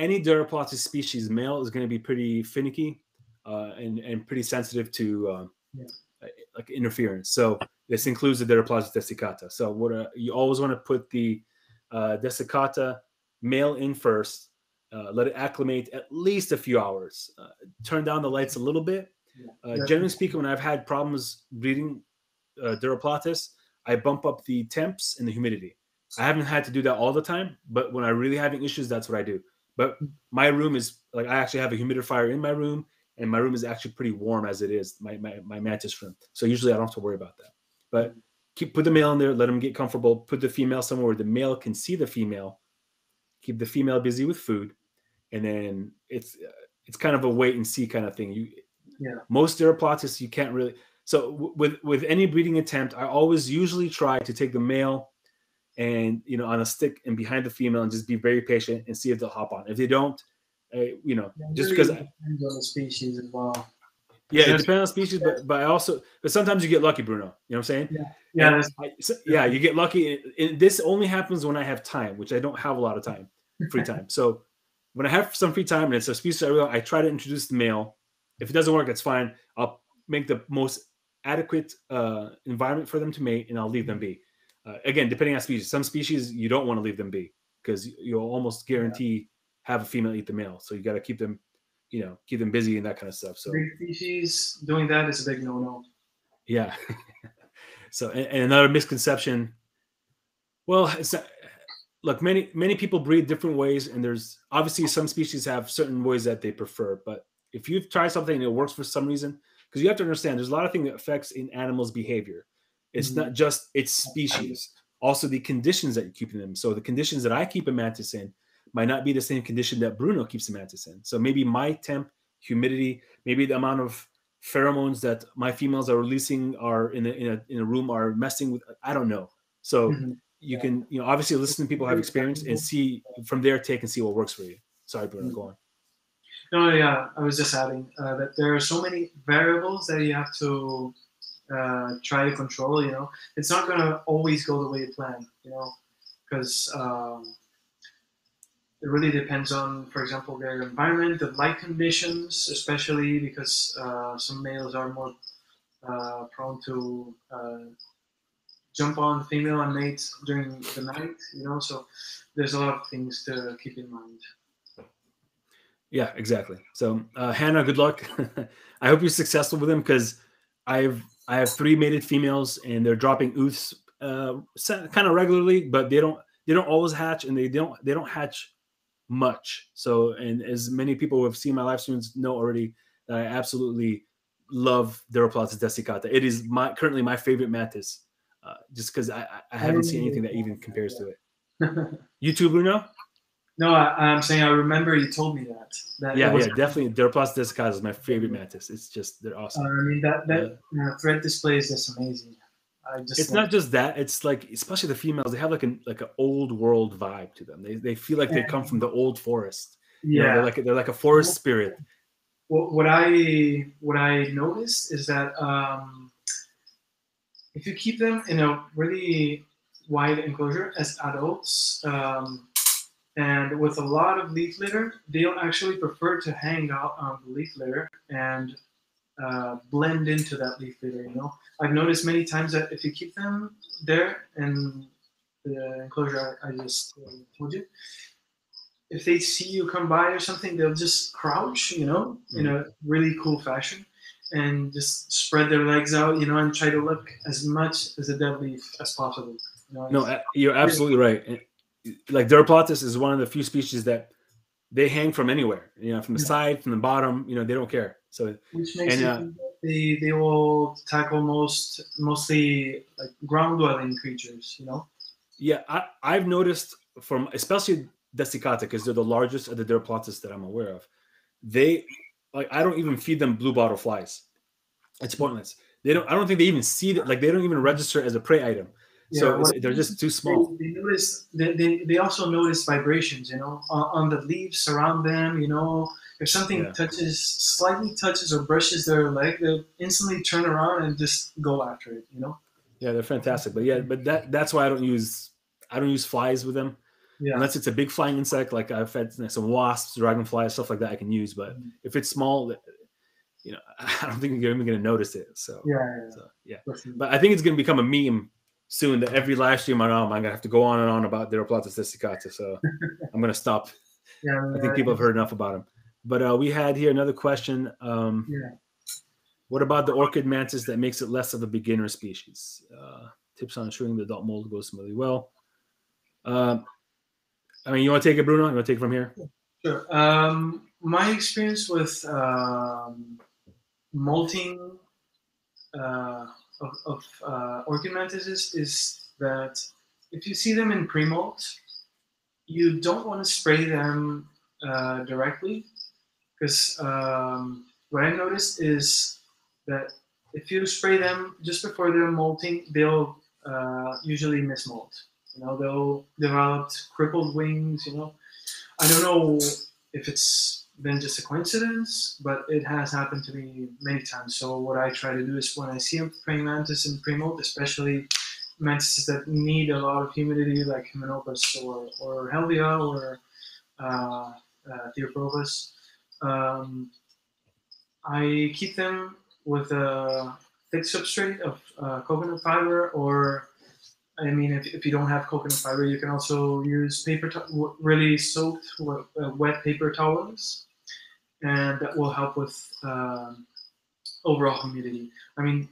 any Deroplatys species male is going to be pretty finicky uh, and, and pretty sensitive to um, Yeah. uh, like interference so This includes the Deroplatys desiccata. So what uh, you always want to put the uh, desiccata male in first. Uh, let it acclimate at least a few hours. Uh, turn down the lights a little bit. Uh, generally speaking, when I've had problems breeding uh, I bump up the temps and the humidity. I haven't had to do that all the time, but when I'm really having issues, that's what I do. But my room is like I actually have a humidifier in my room, and my room is actually pretty warm as it is. My my, my mantis room, so usually I don't have to worry about that. But keep put the male in there, let them get comfortable. Put the female somewhere where the male can see the female. Keep the female busy with food, and then it's uh, it's kind of a wait and see kind of thing. You Yeah. most Deroplatys you can't really. So with with any breeding attempt, I always usually try to take the male and you know on a stick and behind the female and just be very patient and see if they'll hop on. If they don't, uh, you know, Yeah, it just really because depends on the species as well. yeah, it depends on species, but but I also but sometimes you get lucky, Bruno. You know what I'm saying? Yeah, And that's- I- so- yeah, you get lucky. And- and this only happens when I have time, which I don't have a lot of time, free time. So when I have some free time and it's a species I really, I try to introduce the male. If it doesn't work, that's fine. I'll make the most adequate uh, environment for them to mate, and I'll leave them be. Uh, again, depending on species, some species you don't want to leave them be because you'll almost guarantee have a female eat the male. So you got to keep them, you know, keep them busy and that kind of stuff. So species doing that is a big no-no. yeah. so and, and another misconception. Well, it's not, look, many many people breed different ways, and there's obviously some species have certain ways that they prefer. But if you've tried something and it works for some reason, because you have to understand, there's a lot of things that affects in animals' behavior. It's Mhm. not just its species, also the conditions that you're keeping them. So the conditions that I keep a mantis in might not be the same condition that Bruno keeps a mantis in. So maybe my temp, humidity, maybe the amount of pheromones that my females are releasing are in a, in a, in a room are messing with i don't know so Mhm. you can you know obviously listen to people have experience and see from their take and see what works for you sorry bruno go on No, yeah, I was just adding uh, that there are so many variables that you have to uh, try to control. You know, it's not going to always go the way you plan. You know, because um, it really depends on, for example, their environment, the light conditions, especially because uh, some males are more uh, prone to uh, jump on female and mate during the night. You know, so there's a lot of things to keep in mind. yeah exactly so uh, hannah good luck i hope you're successful with them because i've i have three mated females and they're dropping ooths uh, kind of regularly but they don't they don't always hatch and they don't they don't hatch much so and as many people who have seen my live streams know already that i absolutely love Deroplatys desiccata. It is my currently my favorite mantis, uh, just because I, I- I haven't seen anything that even compares to it. You too, Bruno? No, I, I'm saying I remember you told me that. that Yeah, yeah, definitely. Deroplatys desiccata is my favorite mantis. It's just they're Uh, awesome. I mean that that uh, thread display is just amazing. I just it's like- not just that. It's like especially the females. They have like an like an old world vibe to them. They they feel like they come from the old forest. You know, yeah. they're like they're like a forest spirit. what, what I what I noticed is that um, if you keep them in a really wide enclosure as adults um, and with a lot of leaf litter, they'll actually prefer to hang out on the leaf litter and uh, blend into that leaf litter. You know, I've noticed many times that if you keep them there in the enclosure I, I just uh, told you, if they see you come by or something, they'll just crouch, you know, in a really cool fashion, and just spread their legs out, you know, and try to look as much as a dead leaf as possible. You know, No, you're absolutely right. Like Deroplatys is one of the few species that they hang from anywhere. You know, from the Yeah. side, from the bottom. You know, they don't care. So which makes and, uh, they they will tackle most mostly like ground dwelling creatures, you know. Yeah, I, I've noticed from especially Desiccata because they're the largest of the Deroplatys that I'm aware of. They like I don't even feed them blue bottle flies. It's pointless. They don't. I don't think they even see it. Like they don't even register as a prey item. So what- they're just too small. They, they notice they, they, they also notice vibrations, you know, on, on the leaves around them. You know, if something Yeah. touches, slightly touches or brushes their leg, they'll instantly turn around and just go after it. You know. Yeah, they're fantastic. But yeah, but that that's why I don't use I don't use flies with them Yeah. unless it's a big flying insect like I've had some wasps, dragonflies, stuff like that I can use. But Mhm. if it's small, you know, I don't think you're even going to notice it. So Yeah, yeah, so, yeah. yeah. But I think it's going to become a meme soon that every live stream I'm on, I'm going to have to go on and on about Deroplatys desiccata. So I'm going to stop. yeah, I think people have heard enough about them. But uh, we had here another question. Um, Yeah. What about the orchid mantis that makes it less of a beginner species? Uh, tips on ensuring the adult mold goes smoothly well. Um, I mean, you want to take it, Bruno? You want to take it from here? Sure. Um, my experience with um, molting uh, of, of uh, orchid mantises is that if you see them in pre-molt, you don't want to spray them uh, directly because um, what I noticed is that if you spray them just before they're molting, they'll uh, usually mismolt. You know, they'll develop crippled wings. You know, I don't know if it's been just a coincidence, but it has happened to me many times. So what I try to do is when I see a praying mantis in pre-molt, especially mantises that need a lot of humidity, like Hymenopus or or Helvia or uh, uh, um, I keep them with a thick substrate of uh, coconut fiber or I mean, if, if you don't have coconut fiber, you can also use paper, to- really soaked uh, wet paper towels, and that will help with um, overall humidity. I mean,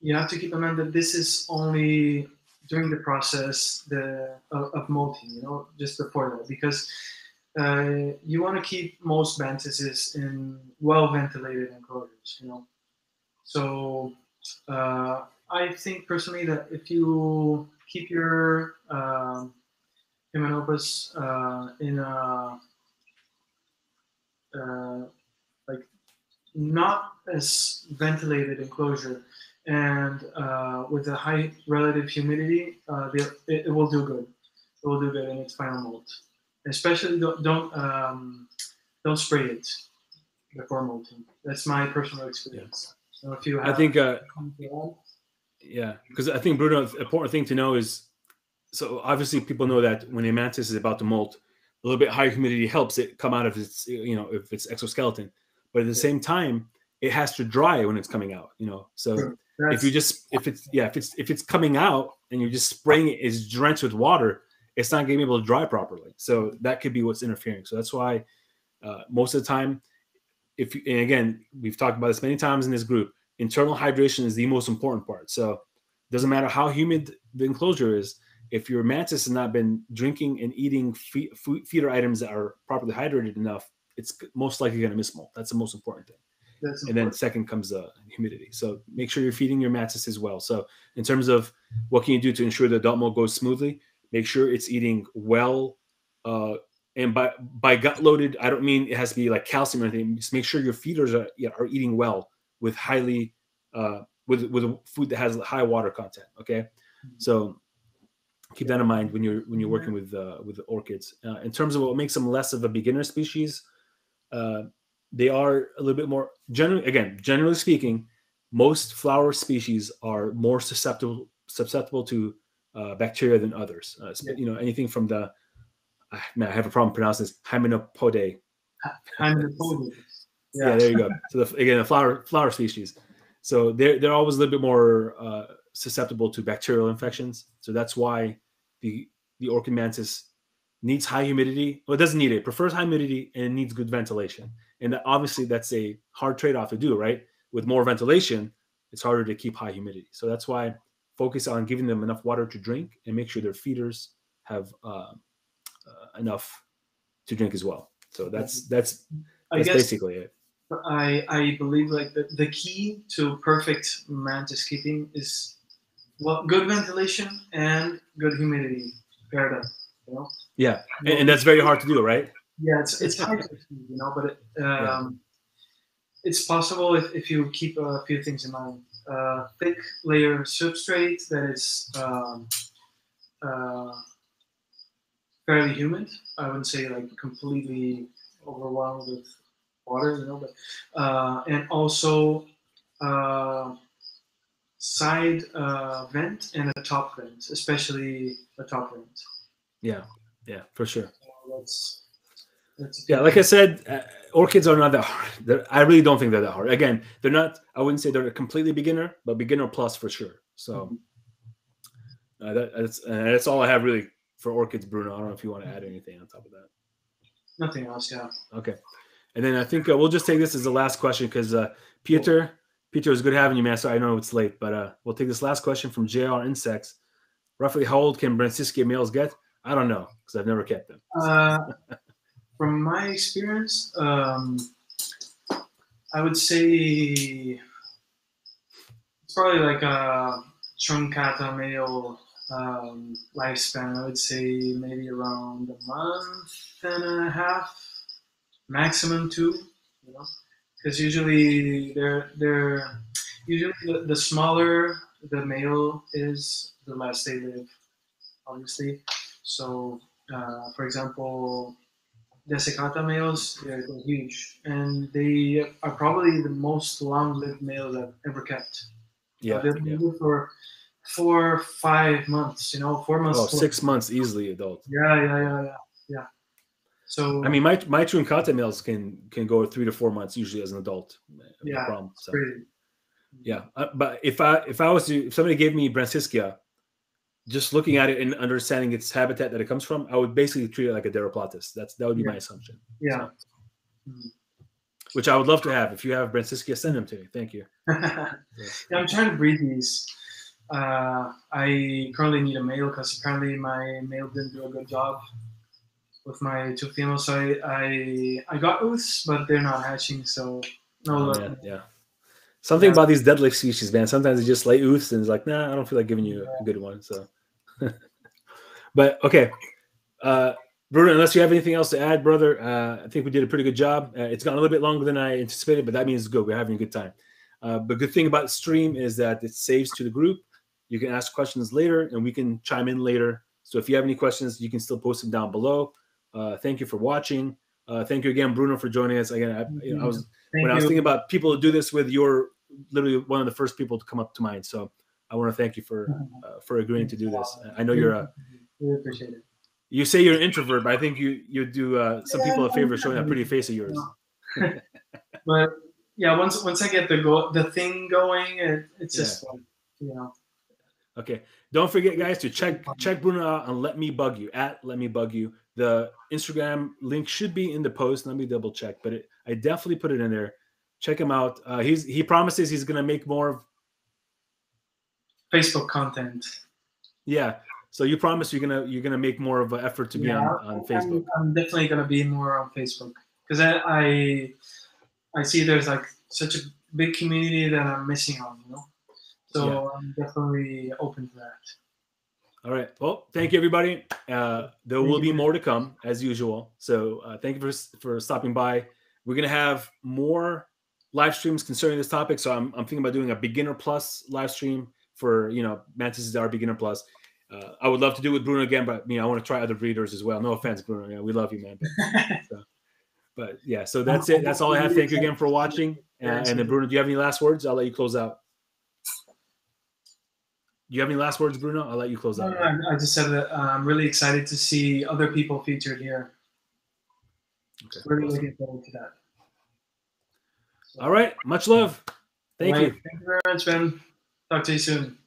you have to keep in mind that this is only during the process the of, of molting, you know, just before that, because uh, you want to keep most mantises in well ventilated enclosures, you know. So uh, I think personally that if you keep your um, Hymenopus uh, in a uh, like not as ventilated enclosure and uh, with a high relative humidity, uh, they- it, it will do good. It will do good in its final molt. Especially don't don't, um, don't spray it before molting. That's my personal experience. So if you have I think, uh, comment to that? yeah, because I think, Bruno, the important thing to know is so obviously people know that when a mantis is about to molt, a little bit higher humidity helps it come out of its, you know, if it's exoskeleton. But at the same time, it has to dry when it's coming out, you know. So Sure. if you just if it's yeah if it's if it's coming out and you're just spraying it is drenched with water it's not going to be able to dry properly so that could be what's interfering so that's why uh, most of the time if you, and again we've talked about this many times in this group internal hydration is the most important part so it doesn't matter how humid the enclosure is if your mantis has not been drinking and eating fe- feeder items that are properly hydrated enough it's most likely going to mismolt that's the most important thing that's and then second comes the humidity. So make sure you're feeding your mantis as well. So in terms of what can you do to ensure the adult mold goes smoothly, make sure it's eating well. Uh, and by by gut loaded, I don't mean it has to be like calcium or anything. Just make sure your feeders are are eating well with highly uh, with with food that has high water content. Okay, so keep that in mind when you're when you're working with uh, with the orchids. Uh, in terms of what makes them less of a beginner species, uh, they are a little bit more generally again generally speaking most flower species are more susceptible susceptible to uh, bacteria than others uh, sp- you know anything from the ah, man, i have a problem pronouncing this hymenopode I'm the podium. yeah. there you go so the, again the flower flower species so they're they're always a little bit more uh, susceptible to bacterial infections. So that's why the the orchid mantis needs high humidity well it doesn't need it, it prefers high humidity and it needs good ventilation. And that, obviously that's a hard trade-off to do right? With more ventilation it's harder to keep high humidity. So that's why focus on giving them enough water to drink and make sure their feeders have uh, uh, enough to drink as well. So that's that's I that's guess basically it. I, I believe like the, the key to perfect mantis keeping is well good ventilation and good humidity paired up. You know. yeah and, and that's very hard to do right Yeah, it's it's hard to achieve, you know, but it, um, it's possible if, if you keep a few things in mind. Uh, thick layer substrate that is um, uh, fairly humid. I wouldn't say like completely overwhelmed with water, you know, but uh, and also uh, side uh, vent and a top vent, especially a top vent. yeah yeah for sure So that's It's Yeah, like I said, uh, orchids are not that hard. They're, I really don't think they're that hard. Again, they're not. I wouldn't say they're a completely beginner, but beginner plus for sure. So uh, that, that's uh, that's all I have really for orchids, Bruno. I don't know if you want to add anything on top of that. nothing else. Yeah. Okay, and then I think uh, we'll just take this as the last question because uh, Peter, Peter, it's good having you, man. So I know it's late, but uh, we'll take this last question from Jr. Insects. Roughly, how old can Brancsikia males get? I don't know because I've never kept them. Uh, from my experience, um, I would say it's probably like a truncata male um, lifespan. I would say maybe around a month and a half, maximum two. You know, because usually they're they're usually the, the smaller the male is, the less they live. Obviously, so uh, for example, Desiccata males, they're, they're huge, and they are probably the most long-lived males I've ever kept. Yeah, they've yeah. for four, five months. You know, four months. Oh, to- six months easily adult. Yeah, yeah, yeah, yeah, yeah. So I mean, my my truncata males can can go three to four months usually as an adult. Yeah, No problem. So, yeah, uh, but if I if I was to if somebody gave me Brancsikia, just looking at it and understanding its habitat that it comes from, I would basically treat it like a Deroplatys. That's that would be Yeah. my assumption. Yeah. Which I would love to have. If you have Brancsikia, send them to me. Thank you. yeah, I'm trying to breed these. Uh, I currently need a male because apparently my male didn't do a good job with my two females. So I I, I got ooths, but they're not hatching. So no Oh, man, yeah. Something Yeah. about these deadlift species, man. Sometimes they just lay ooths and it's like, nah, I don't feel like giving you a good one. So, but okay, uh, Bruno, unless you have anything else to add, brother, uh, I think we did a pretty good job. Uh, it's gone a little bit longer than I anticipated, but that means it's good. We're having a good time. Uh, but good thing about stream is that it saves to the group. You can ask questions later, and we can chime in later. So if you have any questions, you can still post them down below. Uh, thank you for watching. Uh, thank you again, Bruno, for joining us. Again, I, you know, I was Thank when I was thinking about people to do this with, you're literally one of the first people to come up to mind. So I want to thank you for uh, for agreeing to do this. I know you're a Really appreciate it. you say you're an introvert, but I think you you do uh, some people a favor showing that pretty face of yours. But yeah, once once I get the go the thing going, it, it's Yeah. just fun. You know. Okay, don't forget, guys, to check check Bruno out and let me bug you at let me bug you. The Instagram link should be in the post. Let me double check, but it, I definitely put it in there. Check him out. Uh, he's he promises he's gonna make more of Facebook content. yeah. So you promise you're gonna you're gonna make more of an effort to be Yeah, on, on Facebook. I'm, I'm definitely gonna be more on Facebook because I, I I see there's like such a big community that I'm missing on, you know. So Yeah. I'm definitely open to that. All right. Well, thank you, everybody. Uh, there will be more to come as usual. So uh, thank you for for stopping by. We're gonna have more live streams concerning this topic. So I'm, I'm thinking about doing a beginner plus live stream for you know Mantis is our beginner plus. Uh, I would love to do it with Bruno again, but you know I want to try other breeders as well. No offense, Bruno. Yeah, we love you, man. So, but yeah, so that's it. That's all I have. Thank you again for watching. And then Bruno, do you have any last words? I'll let you close out. Do you have any last words, Bruno? I'll let you close out. I just said that uh, I'm really excited to see other people featured here. Okay. Really looking forward to that. So- All right. Much love. Thank Right. you. Thank you very much, Ben. Talk to you soon.